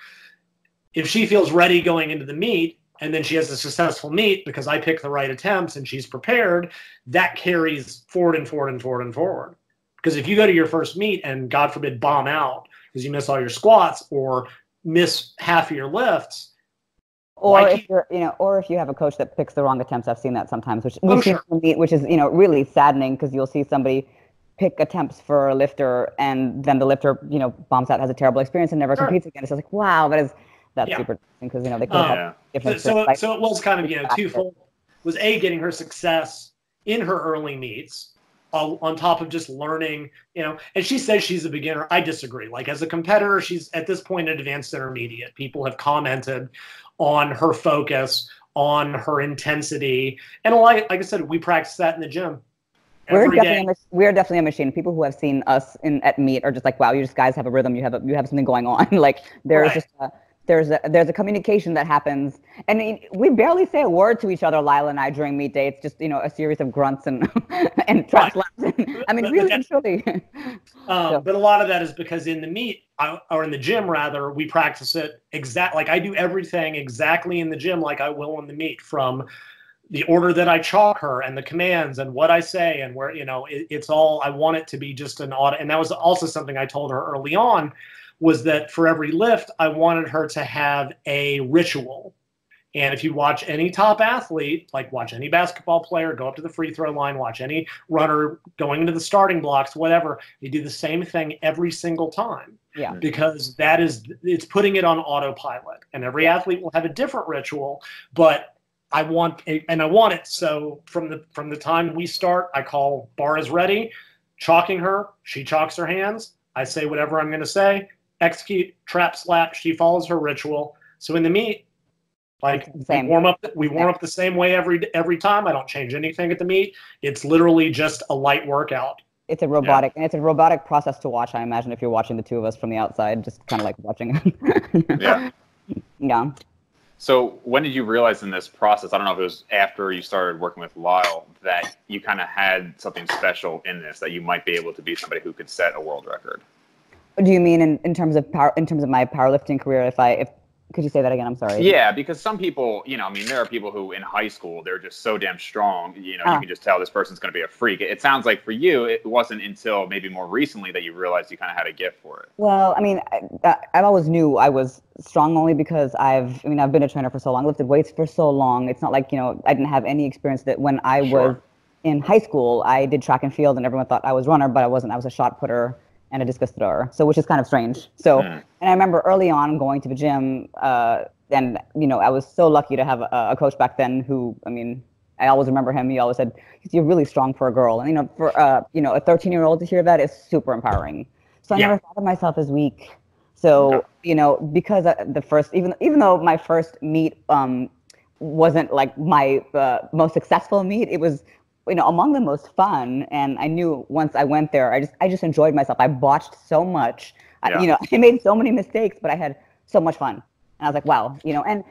if she feels ready going into the meet, and then she has a successful meet because I pick the right attempts and she's prepared, that carries forward and forward and forward and forward. Because if you go to your first meet and God forbid bomb out because you miss all your squats or miss half of your lifts, or if you're, you know, or if you have a coach that picks the wrong attempts, I've seen that sometimes, which oh, sure. meet, which is you know really saddening because you'll see somebody pick attempts for a lifter and then the lifter you know bombs out, has a terrible experience and never sure. competes again. It's just like wow, that is that's yeah. super interesting because you know they could um, have different. So, so, so it was kind of you know twofold. Was a getting her success in her early meets Uh, on top of just learning, you know, and she says she's a beginner. I disagree. Like as a competitor, she's at this point an advanced intermediate. People have commented on her focus, on her intensity. And like, like I said, we practice that in the gym. We're definitely, a, we're definitely a machine. People who have seen us in at meet are just like, wow, you just guys have a rhythm. You have a, you have something going on. like there's right. just a, there's a there's a communication that happens and we barely say a word to each other Lyle and i during meet day it's just you know a series of grunts and and right. i mean but, really but truly um, so. but a lot of that is because in the meet or in the gym rather we practice it exact like i do everything exactly in the gym like i will in the meet from the order that I chalk her and the commands and what I say and where you know it, it's all I want it to be just an audit and that was also something I told her early on was that for every lift, I wanted her to have a ritual. And if you watch any top athlete, like watch any basketball player go up to the free throw line, watch any runner going into the starting blocks, whatever, they do the same thing every single time. Yeah. Because that is it's putting it on autopilot. And every athlete will have a different ritual, but I want and I want it so from the from the time we start, I call bar is ready, chalking her, she chalks her hands, I say whatever I'm gonna say, execute, trap slap, she follows her ritual. So in the meet, like Same. we warm up, we warm up the same way every every time. I don't change anything at the meet. It's literally just a light workout. It's a robotic, and it's a robotic process to watch. I imagine if you're watching the two of us from the outside, just kind of like watching. Yeah. yeah. So when did you realize in this process? I don't know if it was after you started working with Lyle that you kind of had something special in this that you might be able to be somebody who could set a world record. Do you mean in, in terms of power, in terms of my powerlifting career? If I, if could you say that again? I'm sorry. Yeah, because some people, you know, I mean, there are people who in high school they're just so damn strong. You know, Ah. you can just tell this person's going to be a freak. It sounds like for you, it wasn't until maybe more recently that you realized you kind of had a gift for it. Well, I mean, I, I always knew I was strong only because I've, I mean, I've been a trainer for so long, lifted weights for so long. It's not like, you know, I didn't have any experience that when I was in high school, I did track and field and everyone thought I was runner, but I wasn't. I was a shot putter and a discus thrower. So, which is kind of strange. So, Mm. and I remember early on going to the gym, uh, and, you know, I was so lucky to have a, a coach back then who, I mean, I always remember him. He always said, "You're really strong for a girl," and you know, for uh, you know, a 13 year old to hear that is super empowering. So I Yeah. never thought of myself as weak. So Okay. you know, because uh, the first, even even though my first meet um, wasn't like my uh, most successful meet, it was you know among the most fun. And I knew once I went there, I just I just enjoyed myself. I botched so much. I, you know, I made so many mistakes, but I had so much fun. And I was like, wow, you know, and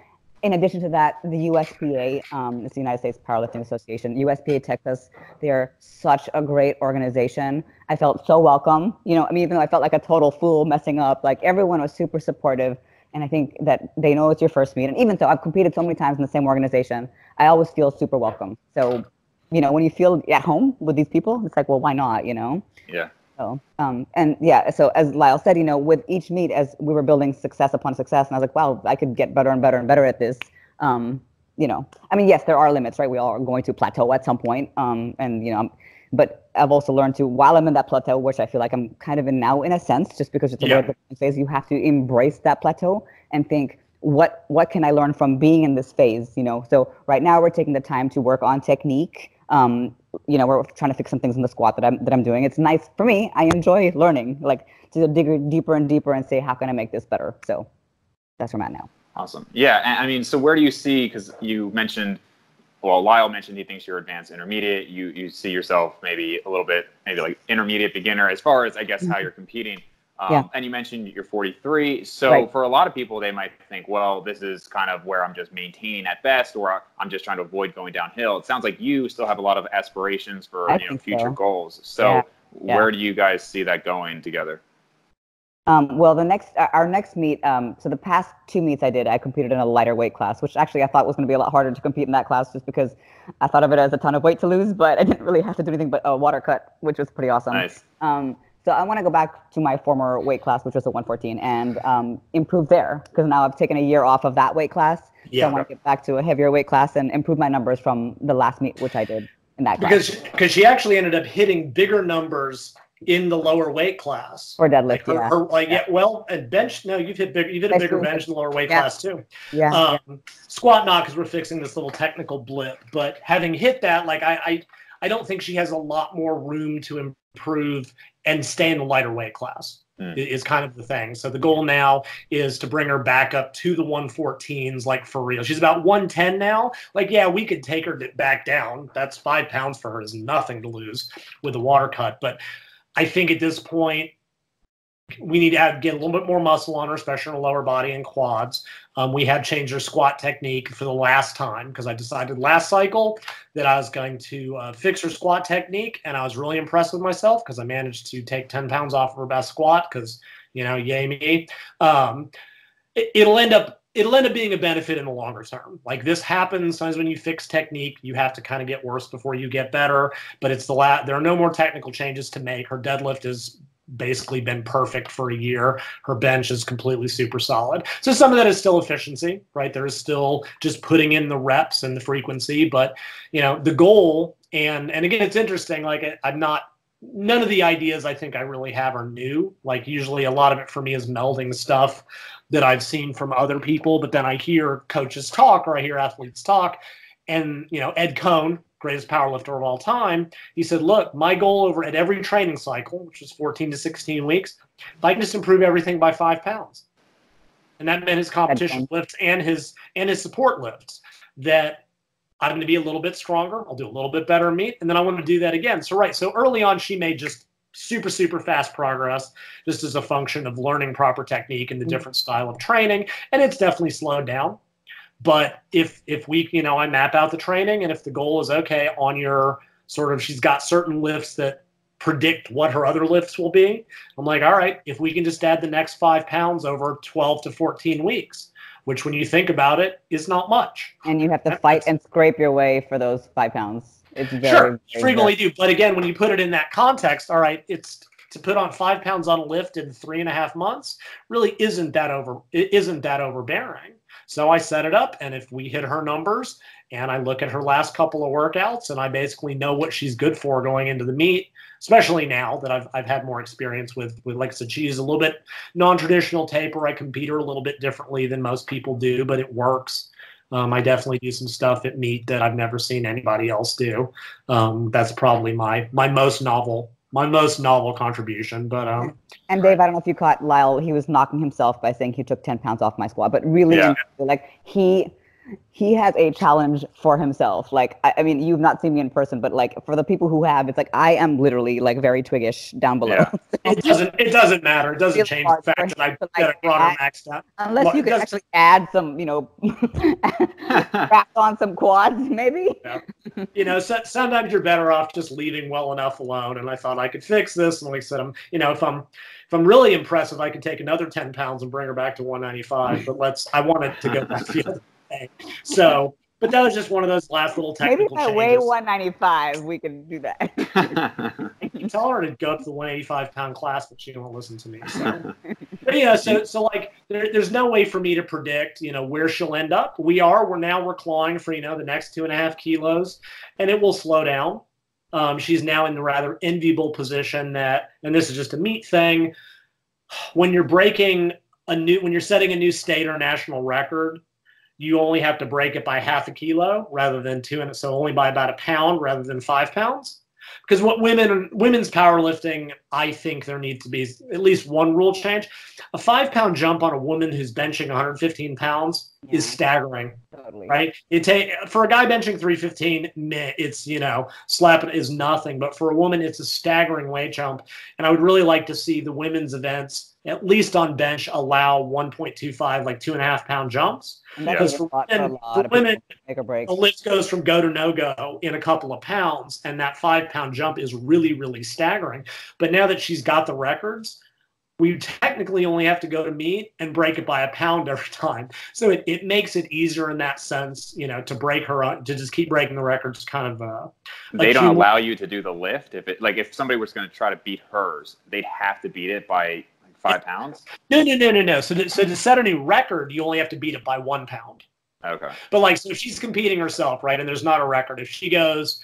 in addition to that, the USPA, um, it's the United States Powerlifting Association, USPA Texas, they're such a great organization. I felt so welcome. You know, I mean, even though I felt like a total fool messing up, like everyone was super supportive. And I think that they know it's your first meet. And even though I've competed so many times in the same organization, I always feel super welcome. So, you know, when you feel at home with these people, it's like, well, why not, you know? Yeah. So, um, and yeah, so as Lyle said, you know, with each meet, as we were building success upon success, and I was like, wow, I could get better and better and better at this. Um, you know, I mean, yes, there are limits, right? We all are going to plateau at some point. Um, and, you know, but I've also learned to, while I'm in that plateau, which I feel like I'm kind of in now in a sense, just because it's a Yeah. phase, you have to embrace that plateau and think, what what can I learn from being in this phase? You know, so right now we're taking the time to work on technique. Um, you know, we're trying to fix some things in the squat that I'm that I'm doing. It's nice for me. I enjoy learning, like to dig deeper and deeper and say, how can I make this better? So that's where I'm at now. Awesome. Yeah. I mean, so where do you see, because you mentioned, well, Lyle mentioned he thinks you're advanced intermediate. You, you see yourself maybe a little bit, maybe like intermediate beginner as far as, I guess, how you're competing. Um, Yeah. And you mentioned you're 43. So Right. for a lot of people, they might think, well, this is kind of where I'm just maintaining at best, or I'm just trying to avoid going downhill. It sounds like you still have a lot of aspirations for I you know, future so. goals. So Yeah. Yeah. where do you guys see that going together? Um, well, the next, our next meet. Um, so the past two meets I did, I competed in a lighter weight class, which actually I thought was going to be a lot harder to compete in that class, just because I thought of it as a ton of weight to lose, but I didn't really have to do anything but a water cut, which was pretty awesome. Nice. Um, so I want to go back to my former weight class, which was a 114, and um, improve there because now I've taken a year off of that weight class. So Yeah. I want to get back to a heavier weight class and improve my numbers from the last meet, which I did in that class. because because she actually ended up hitting bigger numbers in the lower weight class. For deadlift, Like, her, yeah. her, like yeah, well, and bench. No, you've hit bigger. You've hit a bigger bench in the lower weight Yeah. class too. yeah. Um, squat not because we're fixing this little technical blip. But having hit that, like I, I, I don't think she has a lot more room to improve and stay in the lighter weight class. Hmm. I- Is kind of the thing. So the goal now is to bring her back up to the 114s, like for real. She's about 110 now. Like, yeah, we could take her back down. That's five pounds for her is nothing to lose with a water cut. But I think at this point, we need to have, get a little bit more muscle on her, especially in her lower body and quads. Um, we had changed her squat technique for the last time because I decided last cycle that I was going to uh, fix her squat technique, and I was really impressed with myself because I managed to take 10 pounds off of her best squat because, you know, yay me. Um, it, it'll end up it'll end up being a benefit in the longer term. Like this happens sometimes when you fix technique, you have to kind of get worse before you get better. But it's the la- there are no more technical changes to make. Her deadlift has basically been perfect for a year. Her bench is completely super solid. So some of that is still efficiency, right? There is still just putting in the reps and the frequency, but you know the goal and and again it's interesting. Like I'm not none of the ideas I think I really have are new. Like usually a lot of it for me is melding stuff that I've seen from other people, but then I hear coaches talk or I hear athletes talk. And you know, Ed Coan, greatest powerlifter of all time, he said, Look, my goal over at every training cycle, which is 14 to 16 weeks, if I can just improve everything by five pounds. And that meant his competition lifts and his and his support lifts. That I'm going to be a little bit stronger. I'll do a little bit better in meet, and then I want to do that again. So right, so early on, she made just super super fast progress, just as a function of learning proper technique and the mm-hmm. different style of training, and it's definitely slowed down. But if if we, you know, I map out the training, and if the goal is okay on your sort of, she's got certain lifts that predict what her other lifts will be. I'm like, all right, if we can just add the next five pounds over 12 to 14 weeks, which when you think about it is not much. And you have to fight and scrape your way for those five pounds. It's very, sure, very frequently do. But again, when you put it in that context, all right, it's to put on five pounds on a lift in three and a half months really isn't that over it isn't that overbearing. So I set it up, and if we hit her numbers, and I look at her last couple of workouts, and I basically know what she's good for going into the meet, especially now that I've, I've had more experience with, with like I said, she's a little bit non-traditional taper. I compete her a little bit differently than most people do, but it works. Um, I definitely do some stuff at meet that I've never seen anybody else do. Um, that's probably my my most novel my most novel contribution. But um, and Dave, I don't know if you caught Lyle. He was knocking himself by saying he took ten pounds off my squat, but really, yeah. like he he has a challenge for himself. Like, I, I, mean, you've not seen me in person, but like for the people who have, it's like I am literally like very twiggish down below. Yeah. it doesn't. It doesn't matter. It doesn't really change the fact that I like, got a broader max out. Unless well, you could actually add some, you know, wrap on some quads, maybe. Yeah. You know, so, sometimes you're better off just leaving well enough alone. And I thought I could fix this. And like I said, I'm, you know, if I'm if I'm really impressive, I could take another 10 pounds and bring her back to 195. But let's. I want it to go back the other so, but that was just one of those last little technical Maybe if I weigh 195, we can do that. you tell her to go up to the 185 pound class, but she won't listen to me. So, but yeah, so so like there, there's no way for me to predict, you know, where she'll end up. We are we're now we're clawing for you know the next two and a half kilos, and it will slow down. Um, she's now in the rather enviable position that, and this is just a meet thing. When you're breaking a new, when you're setting a new state or national record, you only have to break it by half a kilo rather than two and so only by about a pound rather than five pounds. Because what women women's powerlifting i think there needs to be at least one rule change. A five pound jump on a woman who's benching 115 pounds yeah. is staggering totally. right? It take for a guy benching 315 it's you know slap it is nothing. But for a woman it's a staggering weight jump. And i would really like to see the women's events at least on bench allow 1.25 like two and a half pound jumps. Because for, women, for women make a break. the lift goes from go to no go in a couple of pounds and that five pound jump is really really staggering. But now that she's got the records we technically only have to go to meet and break it by a pound every time. So it, it makes it easier in that sense you know to break her up, to just keep breaking the records kind of uh, they don't allow you to do the lift. If it like if somebody was going to try to beat hers they'd have to beat it by five pounds? No, no, no, no, no. So, to, so to set a new record, you only have to beat it by one pound. Okay. But like, so she's competing herself, right, and there's not a record, if she goes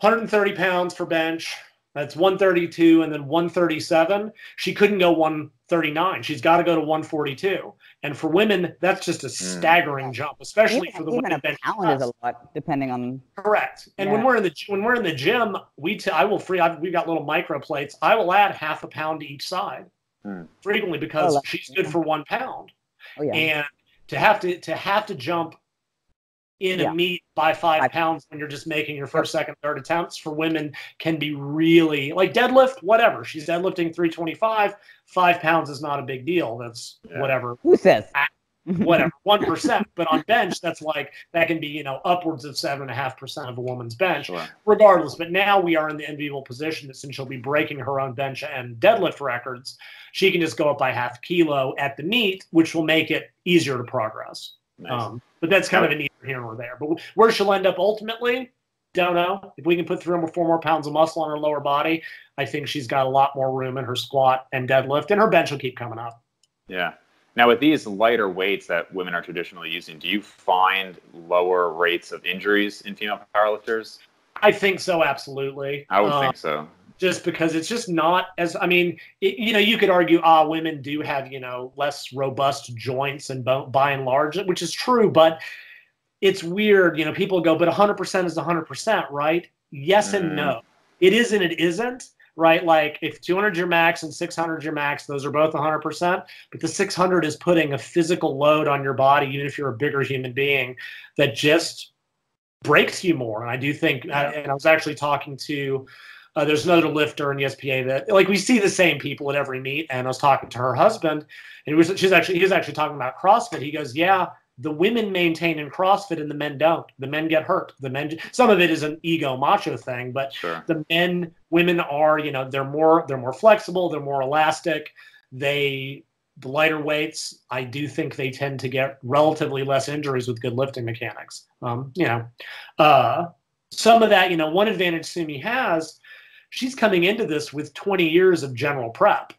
130 pounds for bench, that's 132, and then 137, she couldn't go 139. She's got to go to 142. And for women, that's just a hmm. staggering mm. jump, especially even, for the even women. a pound is a lot, depending on. Correct. And yeah. when we're in the when we're in the gym, we t- I will free. I've, we've got little micro plates. I will add half a pound to each side mm. frequently because oh, she's good for one pound. Oh, yeah. And to have to to have to jump in yeah. a meet by five I, pounds when you're just making your first, second, third attempts for women can be really like deadlift, whatever. She's deadlifting 325, five pounds is not a big deal. That's yeah. whatever. Who says? whatever, one percent. But on bench, that's like that can be you know upwards of seven and a half percent of a woman's bench, sure. regardless. But now we are in the enviable position that since she'll be breaking her own bench and deadlift records, she can just go up by half kilo at the meet, which will make it easier to progress. Nice. Um, but that's kind of a neither here or there. But where she'll end up ultimately, don't know. If we can put three or four more pounds of muscle on her lower body, I think she's got a lot more room in her squat and deadlift, and her bench will keep coming up. Yeah. Now, with these lighter weights that women are traditionally using, do you find lower rates of injuries in female powerlifters? I think so, absolutely. I would think so. just because it's just not as I mean, it, you know, you could argue ah, women do have you know less robust joints and by and large, which is true, but it's weird. You know, people go, but 100% is 100%, right? Yes and no. Mm-hmm. It is and it isn't, right? Like if 200 is your max and 600 is your max, those are both 100%. But the 600 is putting a physical load on your body, even if you're a bigger human being, that just breaks you more. And I do think, uh, and I was actually talking to uh, there's another lifter in the SPA that like we see the same people at every meet. And I was talking to her husband, and was, she's actually he was actually talking about CrossFit. He goes, "Yeah, the women maintain in CrossFit and the men don't. The men get hurt. The men some of it is an ego macho thing, but sure. the men women are you know they're more they're more flexible. They're more elastic. They the lighter weights, I do think they tend to get relatively less injuries with good lifting mechanics. Um, you know, uh, some of that, you know, one advantage Sumi has she's coming into this with 20 years of general prep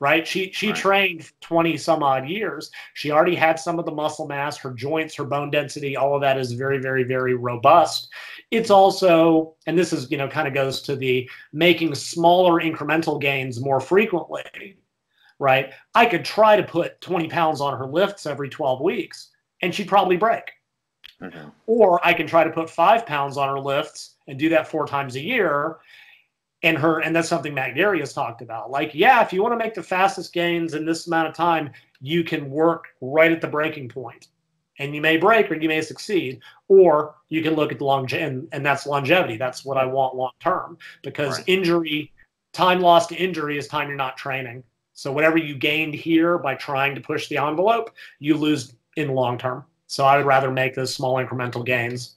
right? She she right. trained 20 some odd years. She already had some of the muscle mass her joints her bone density all of that is very very very robust. It's also and this is you know kind of goes to the making smaller incremental gains more frequently right? I could try to put 20 pounds on her lifts every 12 weeks and she'd probably break. Mm-hmm. or i can try to put five pounds on her lifts and do that four times a year and her and that's something Matt has talked about. Like, yeah, if you want to make the fastest gains in this amount of time, you can work right at the breaking point. And you may break or you may succeed, or you can look at the long and, and that's longevity. That's what I want long term because right. injury, time lost to injury is time you're not training. So whatever you gained here by trying to push the envelope, you lose in the long term. So I would rather make those small incremental gains.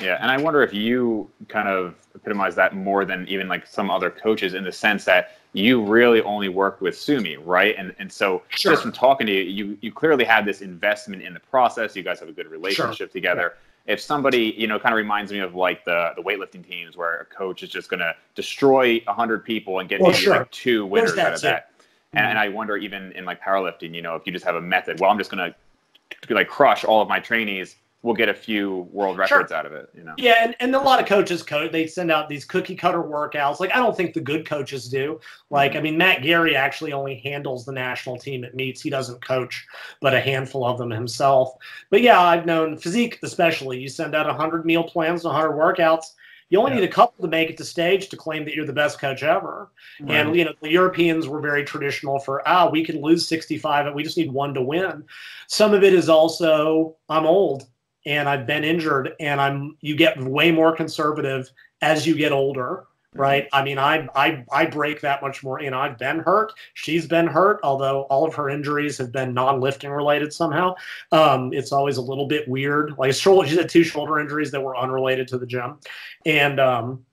Yeah, and I wonder if you kind of epitomize that more than even like some other coaches in the sense that you really only work with Sumi, right? And and so sure. just from talking to you, you you clearly have this investment in the process. You guys have a good relationship sure. together. Yeah. If somebody, you know, kind of reminds me of like the the weightlifting teams where a coach is just going to destroy hundred people and get well, sure. like two winners out of that. Mm-hmm. And, and I wonder even in like powerlifting, you know, if you just have a method, well, I'm just going to like crush all of my trainees we'll get a few world records sure. out of it. You know. Yeah, and, and a lot of coaches coach they send out these cookie cutter workouts. Like I don't think the good coaches do. Like. I mean, Matt Gary actually only handles the national team at meets. He doesn't coach, but a handful of them himself. But yeah, I've known physique especially. You send out hundred meal plans, hundred workouts. You only yeah. need a couple to make it to stage to claim that you're the best coach ever. Right. And you know, the Europeans were very traditional for ah, we can lose 65 and we just need one to win. Some of it is also I'm old and I've been injured and I'm you get way more conservative as you get older mm-hmm. right? I mean I, I i break that much more you know i've been hurt. She's been hurt although all of her injuries have been non-lifting related somehow. Um, it's always a little bit weird. Like shoulder, she had two shoulder injuries that were unrelated to the gym. And um,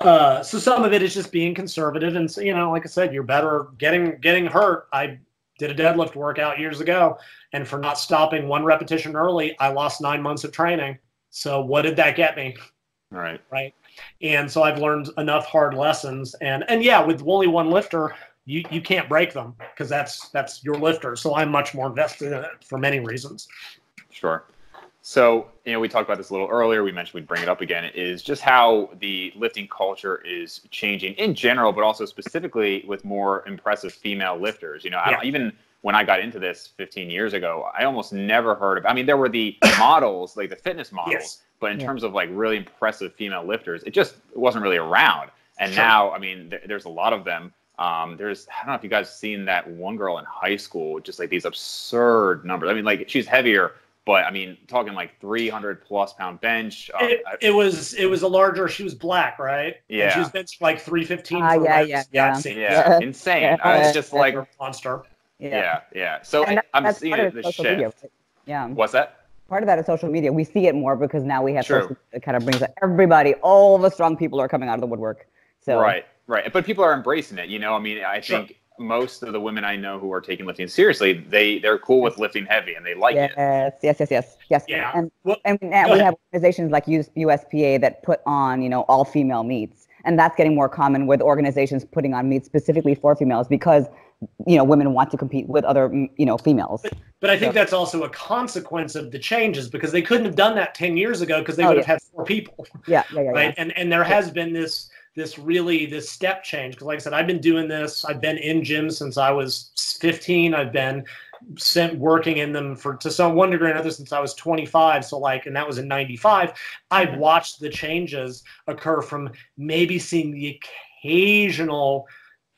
uh, so some of it is just being conservative and so, you know like i said you're better getting getting hurt. I did a deadlift workout years ago, and for not stopping one repetition early, I lost nine months of training. So what did that get me? Right. Right. And so I've learned enough hard lessons, and and yeah, with only one lifter, you you can't break them because that's that's your lifter. So I'm much more invested in it for many reasons. Sure. So, you know, we talked about this a little earlier. We mentioned we'd bring it up again. Is just how the lifting culture is changing in general, but also specifically with more impressive female lifters. You know, yeah. even when I got into this 15 years ago, I almost never heard of. I mean, there were the models, like the fitness models, yes. but in yeah. terms of like really impressive female lifters, it just it wasn't really around. And sure. now, I mean, th- there's a lot of them. Um, there's I don't know if you guys seen that one girl in high school, just like these absurd numbers. I mean, like she's heavier but I mean, talking like 300 plus pound bench. Um, it, it, was it was a larger. She was black, right? Yeah. And she was benched like 315. Uh, yeah, yeah, yeah, yeah, yeah. Insane. Yeah. I was just like monster. Yeah, yeah. yeah. So that, I'm seeing it, the shift. Media. Yeah. What's that? Part of that is social media. We see it more because now we have True. social. It kind of brings everybody. All the strong people are coming out of the woodwork. So right, right. But people are embracing it. You know, I mean, I think. Sure most of the women I know who are taking lifting seriously, they they're cool with lifting heavy and they like yes, it. Yes, yes, yes, yes. Yeah. And well, and now we have organizations like USPA that put on you know all female meets, and that's getting more common with organizations putting on meets specifically for females because you know women want to compete with other you know females. But, but I think so. that's also a consequence of the changes because they couldn't have done that ten years ago because they oh, would yeah. have had four people. Yeah, yeah, yeah. Right, yeah. and and there has been this this really this step change because like i said i've been doing this. I've been in gyms since i was 15 i've been sent working in them for to some one degree or another since i was 25 so like and that was in 95 i've watched the changes occur from maybe seeing the occasional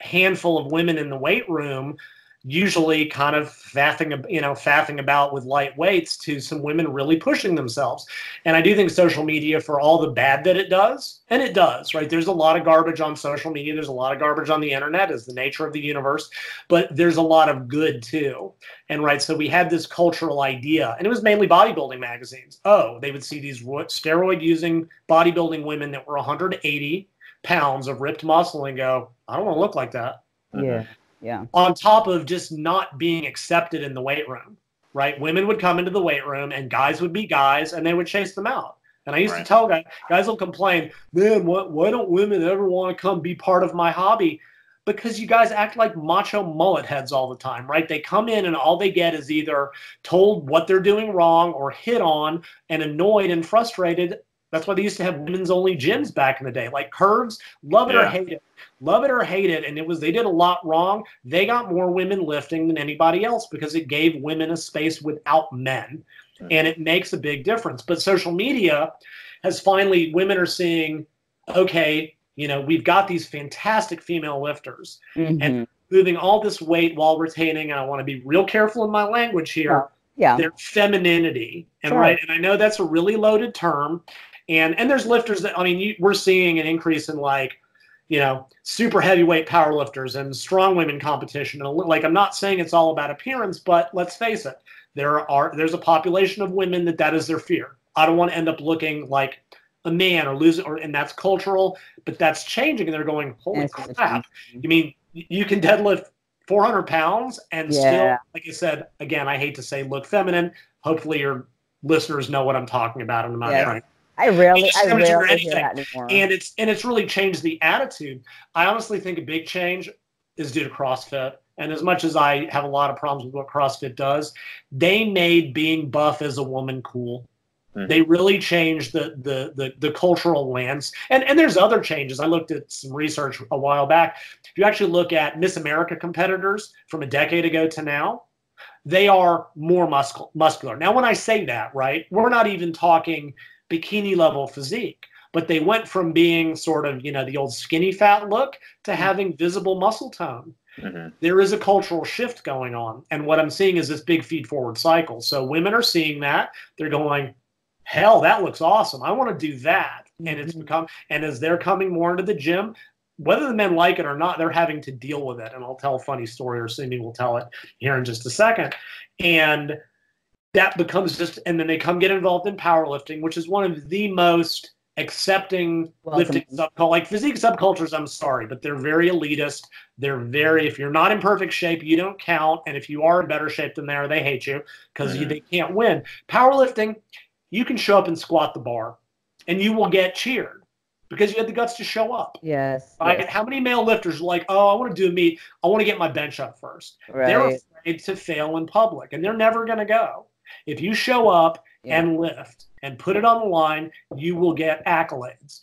handful of women in the weight room usually kind of faffing, you know, faffing about with light weights to some women really pushing themselves. And I do think social media, for all the bad that it does, and it does, right? There's a lot of garbage on social media. There's a lot of garbage on the internet, is the nature of the universe. But there's a lot of good too. And right, so we had this cultural idea, and it was mainly bodybuilding magazines. Oh, they would see these steroid using bodybuilding women that were 180 pounds of ripped muscle and go, I don't want to look like that. Yeah. Yeah. On top of just not being accepted in the weight room, right? Women would come into the weight room and guys would be guys and they would chase them out. And I used right. to tell guys, guys will complain, man, what, why don't women ever want to come be part of my hobby? Because you guys act like macho mullet heads all the time, right? They come in and all they get is either told what they're doing wrong or hit on and annoyed and frustrated. That's why they used to have women's only gyms back in the day. Like curves, love it yeah. or hate it love it or hate it and it was they did a lot wrong they got more women lifting than anybody else because it gave women a space without men and it makes a big difference but social media has finally women are seeing okay you know we've got these fantastic female lifters mm-hmm. and moving all this weight while retaining and i want to be real careful in my language here yeah. their femininity and sure. right and i know that's a really loaded term and and there's lifters that i mean you, we're seeing an increase in like you know, super heavyweight powerlifters and strong women competition. And like, I'm not saying it's all about appearance, but let's face it, there are there's a population of women that that is their fear. I don't want to end up looking like a man or lose or and that's cultural, but that's changing. And they're going, holy crap! You mean you can deadlift 400 pounds and yeah. still, like I said, again, I hate to say look feminine. Hopefully, your listeners know what I'm talking about. And I'm not trying I rarely, I rarely hear that anymore. And it's and it's really changed the attitude. I honestly think a big change is due to CrossFit. And as much as I have a lot of problems with what CrossFit does, they made being buff as a woman cool. Mm-hmm. They really changed the, the the the cultural lens. And and there's other changes. I looked at some research a while back. If you actually look at Miss America competitors from a decade ago to now, they are more muscle muscular. Now, when I say that, right, we're not even talking bikini level physique. But they went from being sort of, you know, the old skinny fat look to mm-hmm. having visible muscle tone. Mm-hmm. There is a cultural shift going on. And what I'm seeing is this big feed forward cycle. So women are seeing that. They're going, hell, that looks awesome. I want to do that. Mm-hmm. And it's mm-hmm. become, and as they're coming more into the gym, whether the men like it or not, they're having to deal with it. And I'll tell a funny story, or Cindy will tell it here in just a second. And that becomes just, and then they come get involved in powerlifting, which is one of the most accepting Welcome. lifting subculture. Like physique subcultures, I'm sorry, but they're very elitist. They're very, if you're not in perfect shape, you don't count. And if you are in better shape than they are, they hate you because mm-hmm. they can't win. Powerlifting, you can show up and squat the bar and you will get cheered because you had the guts to show up. Yes. Right? yes. How many male lifters are like, oh, I want to do a meet. I want to get my bench up first. Right. They're afraid to fail in public and they're never going to go. If you show up yeah. and lift and put it on the line, you will get accolades.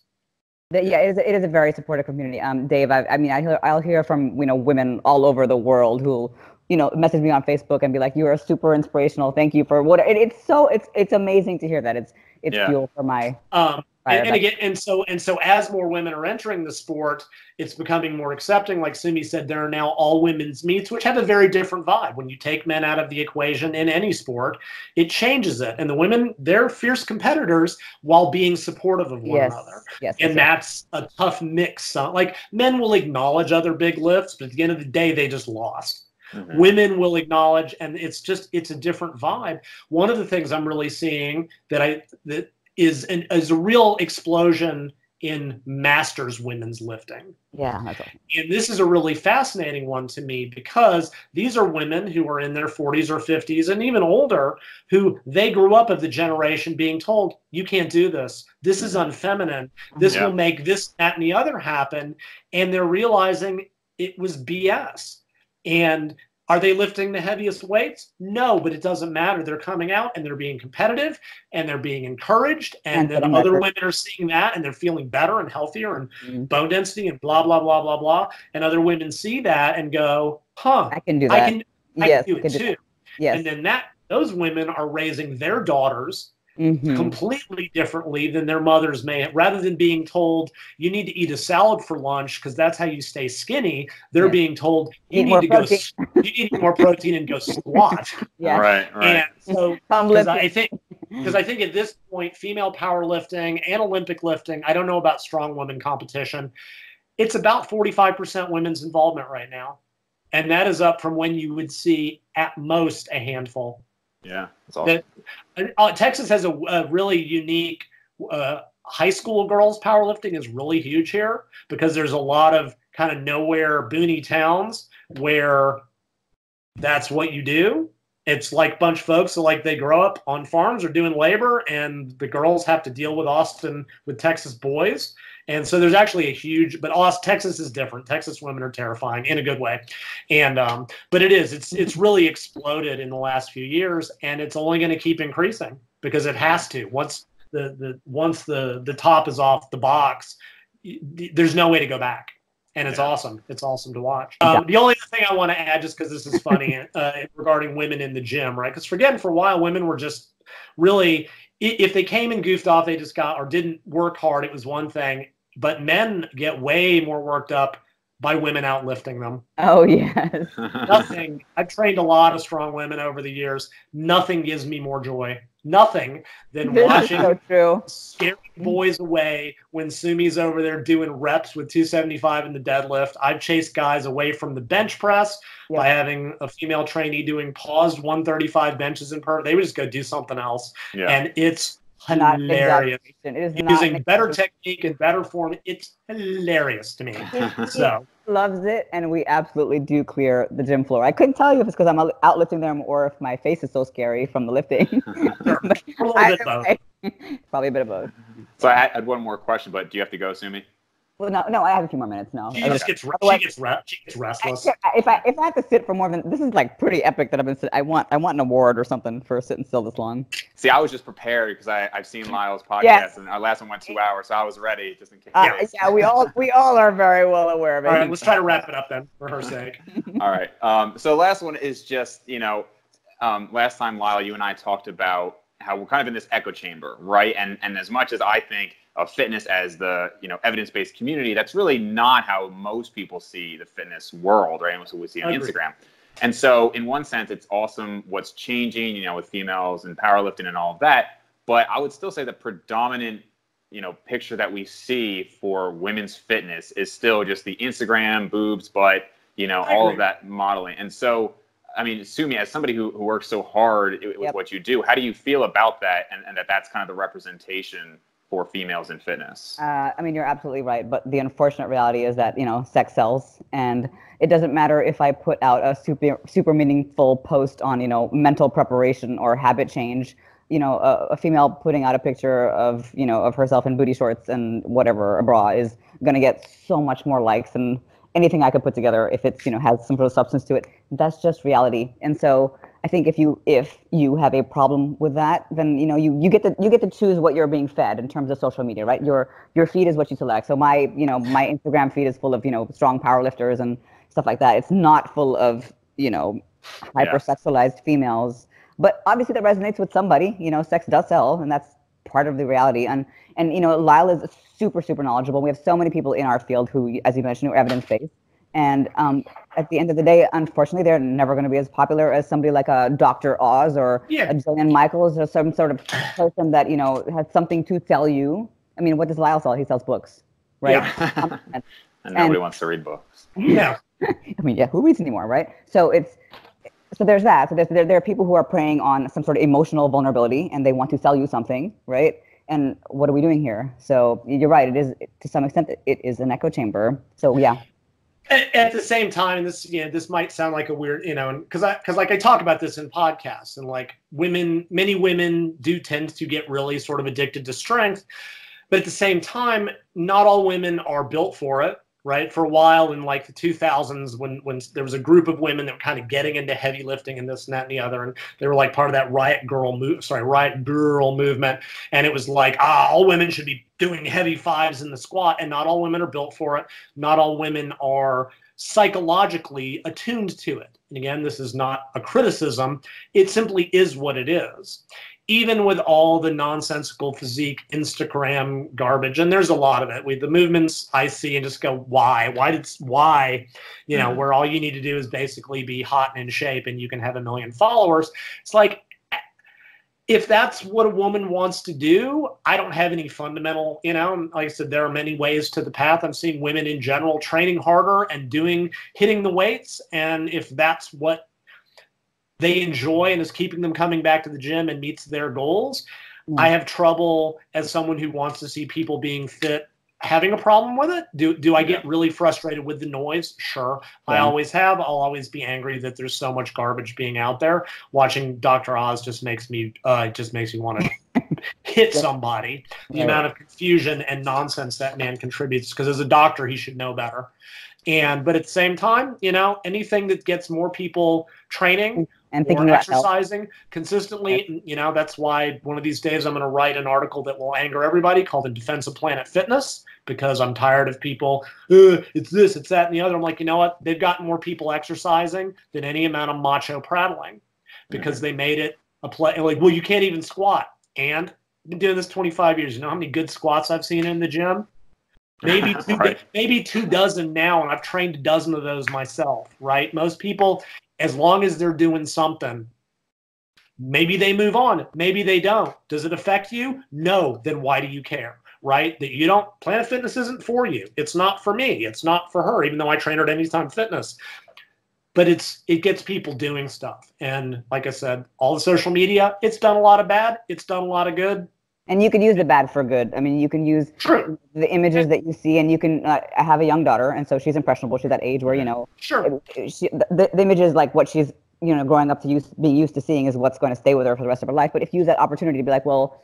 Yeah, it is, it is a very supportive community. Um, Dave, I, I mean, I hear, I'll hear from you know women all over the world who you know message me on Facebook and be like, "You are super inspirational. Thank you for what." It, it's so it's it's amazing to hear that. It's it's yeah. fuel for my. Um, and, and, again, and so and so as more women are entering the sport, it's becoming more accepting. Like Sumi said, there are now all women's meets, which have a very different vibe. When you take men out of the equation in any sport, it changes it. And the women, they're fierce competitors while being supportive of one yes. another. Yes, and yes, that's a tough mix. Like men will acknowledge other big lifts, but at the end of the day, they just lost. Mm-hmm. Women will acknowledge, and it's just it's a different vibe. One of the things I'm really seeing that I that is an, is a real explosion in masters women's lifting. Yeah, awesome. and this is a really fascinating one to me because these are women who are in their 40s or 50s and even older who they grew up of the generation being told you can't do this. This is unfeminine. This yeah. will make this that and the other happen and they're realizing it was BS. And Are they lifting the heaviest weights? No, but it doesn't matter. They're coming out and they're being competitive and they're being encouraged. And, And then other women are seeing that and they're feeling better and healthier and Mhm. bone density and blah, blah, blah, blah, blah. And other women see that and go, huh, I can do I that. can, I yes, can do it can do too. that. Yes. And then that those women are raising their daughters Mhm. completely differently than their mothers may rather than being told you need to eat a salad for lunch because that's how you stay skinny they're Yeah. being told you Eat need to go protein. s- you need eat more protein and go squat Yeah. Right, right. and so because i think because i think at this point female powerlifting and olympic lifting i don't know about strong women competition it's about 45% women's involvement right now and that is up from when you would see at most a handful yeah, that's awesome. that uh, Texas has a, a really unique uh, high school girls powerlifting is really huge here because there's a lot of kind of nowhere boony towns where that's what you do. It's like bunch of folks, so like they grow up on farms or doing labor, and the girls have to deal with Austin with Texas boys. And so there's actually a huge, but Austin, Texas is different. Texas women are terrifying in a good way, and um, but it is. It's it's really exploded in the last few years, and it's only going to keep increasing because it has to. Once the the once the the top is off the box, there's no way to go back, and it's Yeah. awesome. It's awesome to watch. Um, the only other thing I want to add, just because this is funny, uh, regarding women in the gym, right? Because forgetting for a while, women were just really if they came and goofed off, they just got or didn't work hard. It was one thing, but men get way more worked up by women outlifting them. Oh yes. Nothing. I've trained a lot of strong women over the years. Nothing gives me more joy. Nothing than This watching so true. scary boys away when Sumi's over there doing reps with 275 in the deadlift. I've chased guys away from the bench press Yeah. by having a female trainee doing paused 135 benches in per. They would just go do something else, yeah. and it's Not hilarious. exaggeration. It is not Using better technique and better form, it's hilarious to me. So loves it, and we absolutely do clear the gym floor. I couldn't tell you if it's because I'm outlifting them or if my face is so scary from the lifting. A little bit both. Probably a bit of both. so I had, I had one more question, but do you have to go, Sumi? Well, no, no, I have a few more minutes. No, She I just just- gets re- she gets re- she gets restless. I- if I if I have to sit for more than this is like pretty epic that I've been. Sit, I want I want an award or something for sitting still this long. See, I was just prepared because I I've seen Lyle's podcast Yes. and our last one went two hours, so I was ready just in case. Uh, yeah, we all we all are very well aware of it. All right, let's try to wrap it up then, for her sake. All right. Um, so last one is just you know, um, last time Lyle, you and I talked about how we're kind of in this echo chamber, right? And and as much as I think of fitness as the you know evidence-based community, that's really not how most people see the fitness world, right? And what we see on Instagram. And so, in one sense, it's awesome what's changing, you know, with females and powerlifting and all of that. But I would still say the predominant, you know, picture that we see for women's fitness is still just the Instagram boobs, but you know, all of that modeling. And so, I mean, Sumi, as somebody who, who works so hard with Yep. what you do, how do you feel about that, and, and that that's kind of the representation for females in fitness? Uh, I mean, you're absolutely right. But the unfortunate reality is that you know sex sells, and it doesn't matter if I put out a super super meaningful post on you know mental preparation or habit change. You know, a, a female putting out a picture of you know of herself in booty shorts and whatever a bra is going to get so much more likes than anything I could put together if it's you know has some sort of substance to it. That's just reality, and so. I think if you if you have a problem with that, then you know you, you get to you get to choose what you're being fed in terms of social media, right? Your your feed is what you select. So my you know my Instagram feed is full of you know strong powerlifters and stuff like that. It's not full of you know hypersexualized females. But obviously that resonates with somebody. You know, sex does sell, and that's part of the reality. And and you know, Lyle is super super knowledgeable. We have so many people in our field who, as you mentioned, are evidence based. And um, at the end of the day, unfortunately, they're never going to be as popular as somebody like a Dr. Oz or Yeah. a Jillian Michaels or some sort of person that you know has something to sell you. I mean, what does Lyle sell? He sells books, right? and and- nobody and- wants to read books. Yeah. I mean, yeah, who reads anymore, right? So it's so there's that. So there's, there, there are people who are preying on some sort of emotional vulnerability, and they want to sell you something, right? And what are we doing here? So you're right. It is to some extent it is an echo chamber. So yeah, at, at the same time, this you know this might sound like a weird you know because I because like I talk about this in podcasts and like women many women do tend to get really sort of addicted to strength, but at the same time, not all women are built for it. Right? For a while in like the 2000s, when when there was a group of women that were kind of getting into heavy lifting and this and that and the other, and they were like part of that riot girl move, sorry, riot girl movement, and it was like ah, all women should be doing heavy fives in the squat, and not all women are built for it. Not all women are psychologically attuned to it. And again, this is not a criticism; it simply is what it is even with all the nonsensical physique Instagram garbage, and there's a lot of it. With the movements I see and just go, why? Why did why? You know, mm-hmm. where all you need to do is basically be hot and in shape, and you can have a million followers. It's like if that's what a woman wants to do, I don't have any fundamental, you know, like I said, there are many ways to the path. I'm seeing women in general training harder and doing hitting the weights. And if that's what they enjoy and is keeping them coming back to the gym and meets their goals. Mm. I have trouble as someone who wants to see people being fit having a problem with it. Do do I get really frustrated with the noise? Sure. Yeah. I always have. I'll always be angry that there's so much garbage being out there. Watching Dr. Oz just makes me uh it just makes me want to hit somebody. The yeah. amount of confusion and nonsense that man contributes because as a doctor he should know better. And but at the same time, you know, anything that gets more people training and thinking about exercising health. consistently. Yep. You know, that's why one of these days I'm going to write an article that will anger everybody called "The Defense of Planet Fitness" because I'm tired of people. it's this, it's that, and the other. I'm like, you know what? They've got more people exercising than any amount of macho prattling because mm-hmm. they made it a play. Like, well, you can't even squat, and I've been doing this 25 years. You know how many good squats I've seen in the gym? maybe two, right. maybe two dozen now, and I've trained a dozen of those myself. Right? Most people, as long as they're doing something, maybe they move on, maybe they don't. Does it affect you? No. Then why do you care? Right? That you don't. Planet Fitness isn't for you. It's not for me. It's not for her. Even though I train her at Anytime Fitness but it's it gets people doing stuff and like i said all the social media it's done a lot of bad it's done a lot of good and you could use the bad for good. I mean, you can use sure. the images that you see, and you can. Uh, I have a young daughter, and so she's impressionable. She's that age where you know, sure, she, the, the images like what she's you know growing up to use, being used to seeing is what's going to stay with her for the rest of her life. But if you use that opportunity to be like, well,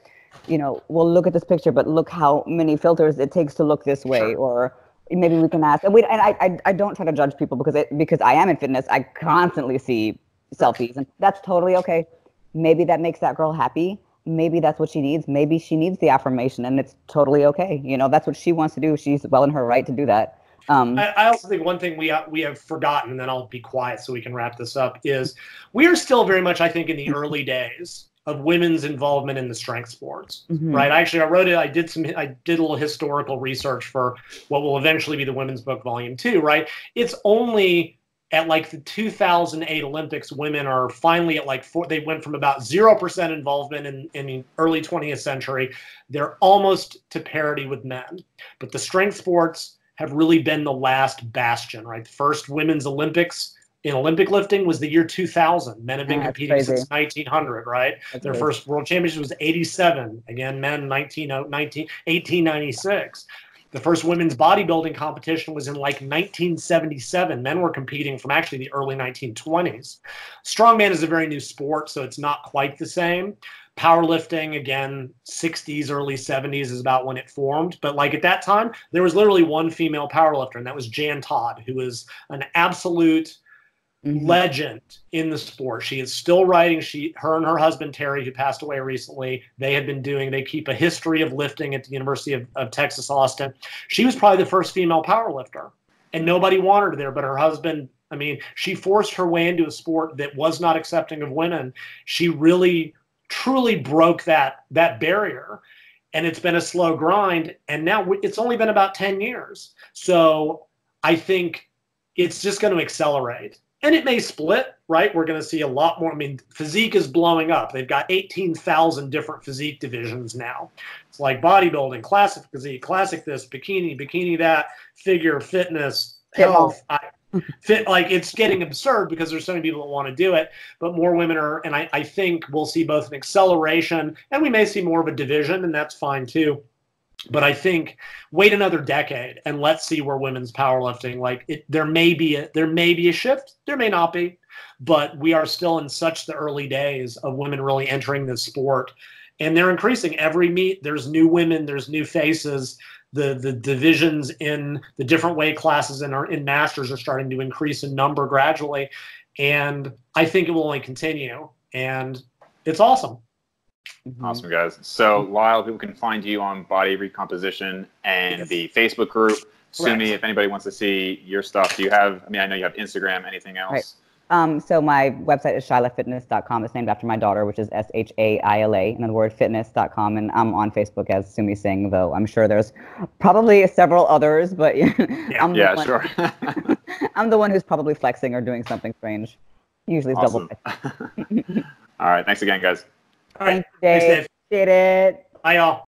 you know, we'll look at this picture, but look how many filters it takes to look this way, sure. or maybe we can ask. And we and I, I I don't try to judge people because it because I am in fitness. I constantly see selfies, and that's totally okay. Maybe that makes that girl happy maybe that's what she needs. Maybe she needs the affirmation, and it's totally okay. You know, that's what she wants to do. She's well in her right to do that. Um, I, I, also think one thing we we have forgotten, and then I'll be quiet so we can wrap this up. Is we are still very much, I think, in the early days of women's involvement in the strength sports. Mm-hmm. Right? Actually, I wrote it. I did some. I did a little historical research for what will eventually be the women's book, volume two. Right? It's only at like the 2008 Olympics, women are finally at like four. They went from about zero percent involvement in, in the early 20th century. They're almost to parity with men. But the strength sports have really been the last bastion, right? The first women's Olympics in Olympic lifting was the year 2000. Men have been yeah, competing crazy. since 1900, right? That's Their crazy. first world championship was 87. Again, men 19, 19 1896. The first women's bodybuilding competition was in like 1977. Men were competing from actually the early 1920s. Strongman is a very new sport, so it's not quite the same. Powerlifting, again, 60s, early 70s is about when it formed. But like at that time, there was literally one female powerlifter, and that was Jan Todd, who was an absolute – mm-hmm. legend in the sport. She is still writing. She, her, and her husband Terry, who passed away recently, they had been doing. They keep a history of lifting at the University of, of Texas Austin. She was probably the first female powerlifter, and nobody wanted her there. But her husband I mean, she forced her way into a sport that was not accepting of women. She really, truly broke that that barrier, and it's been a slow grind. And now it's only been about ten years. So I think it's just going to accelerate and it may split, right? We're going to see a lot more. I mean, physique is blowing up. They've got 18,000 different physique divisions now. It's like bodybuilding, classic physique, classic this, bikini, bikini that, figure, fitness, health. I, fit like it's getting absurd because there's so many people that want to do it but more women are and I, I think we'll see both an acceleration and we may see more of a division and that's fine too but I think wait another decade and let's see where women's powerlifting like it, there may be a, there may be a shift there may not be but we are still in such the early days of women really entering this sport and they're increasing every meet. There's new women, there's new faces. The the divisions in the different weight classes in our in masters are starting to increase in number gradually, and I think it will only continue. And it's awesome. Mhm. Awesome, guys. So, Lyle, people can find you on body recomposition and Yes. the Facebook group. Sumi, if anybody wants to see your stuff, do you have? I mean, I know you have Instagram. Anything else? Right. Um, so my website is shailafitness.com. It's named after my daughter, which is S H A I L A, and then the word fitness.com. And I'm on Facebook as Sumi Singh, though I'm sure there's probably several others, but I'm, Yeah, one, sure. I'm the one who's probably flexing or doing something strange. Usually it's double. awesome. All right. Thanks again, guys. All right. Thanks. Dave. Appreciate it. Bye, y'all.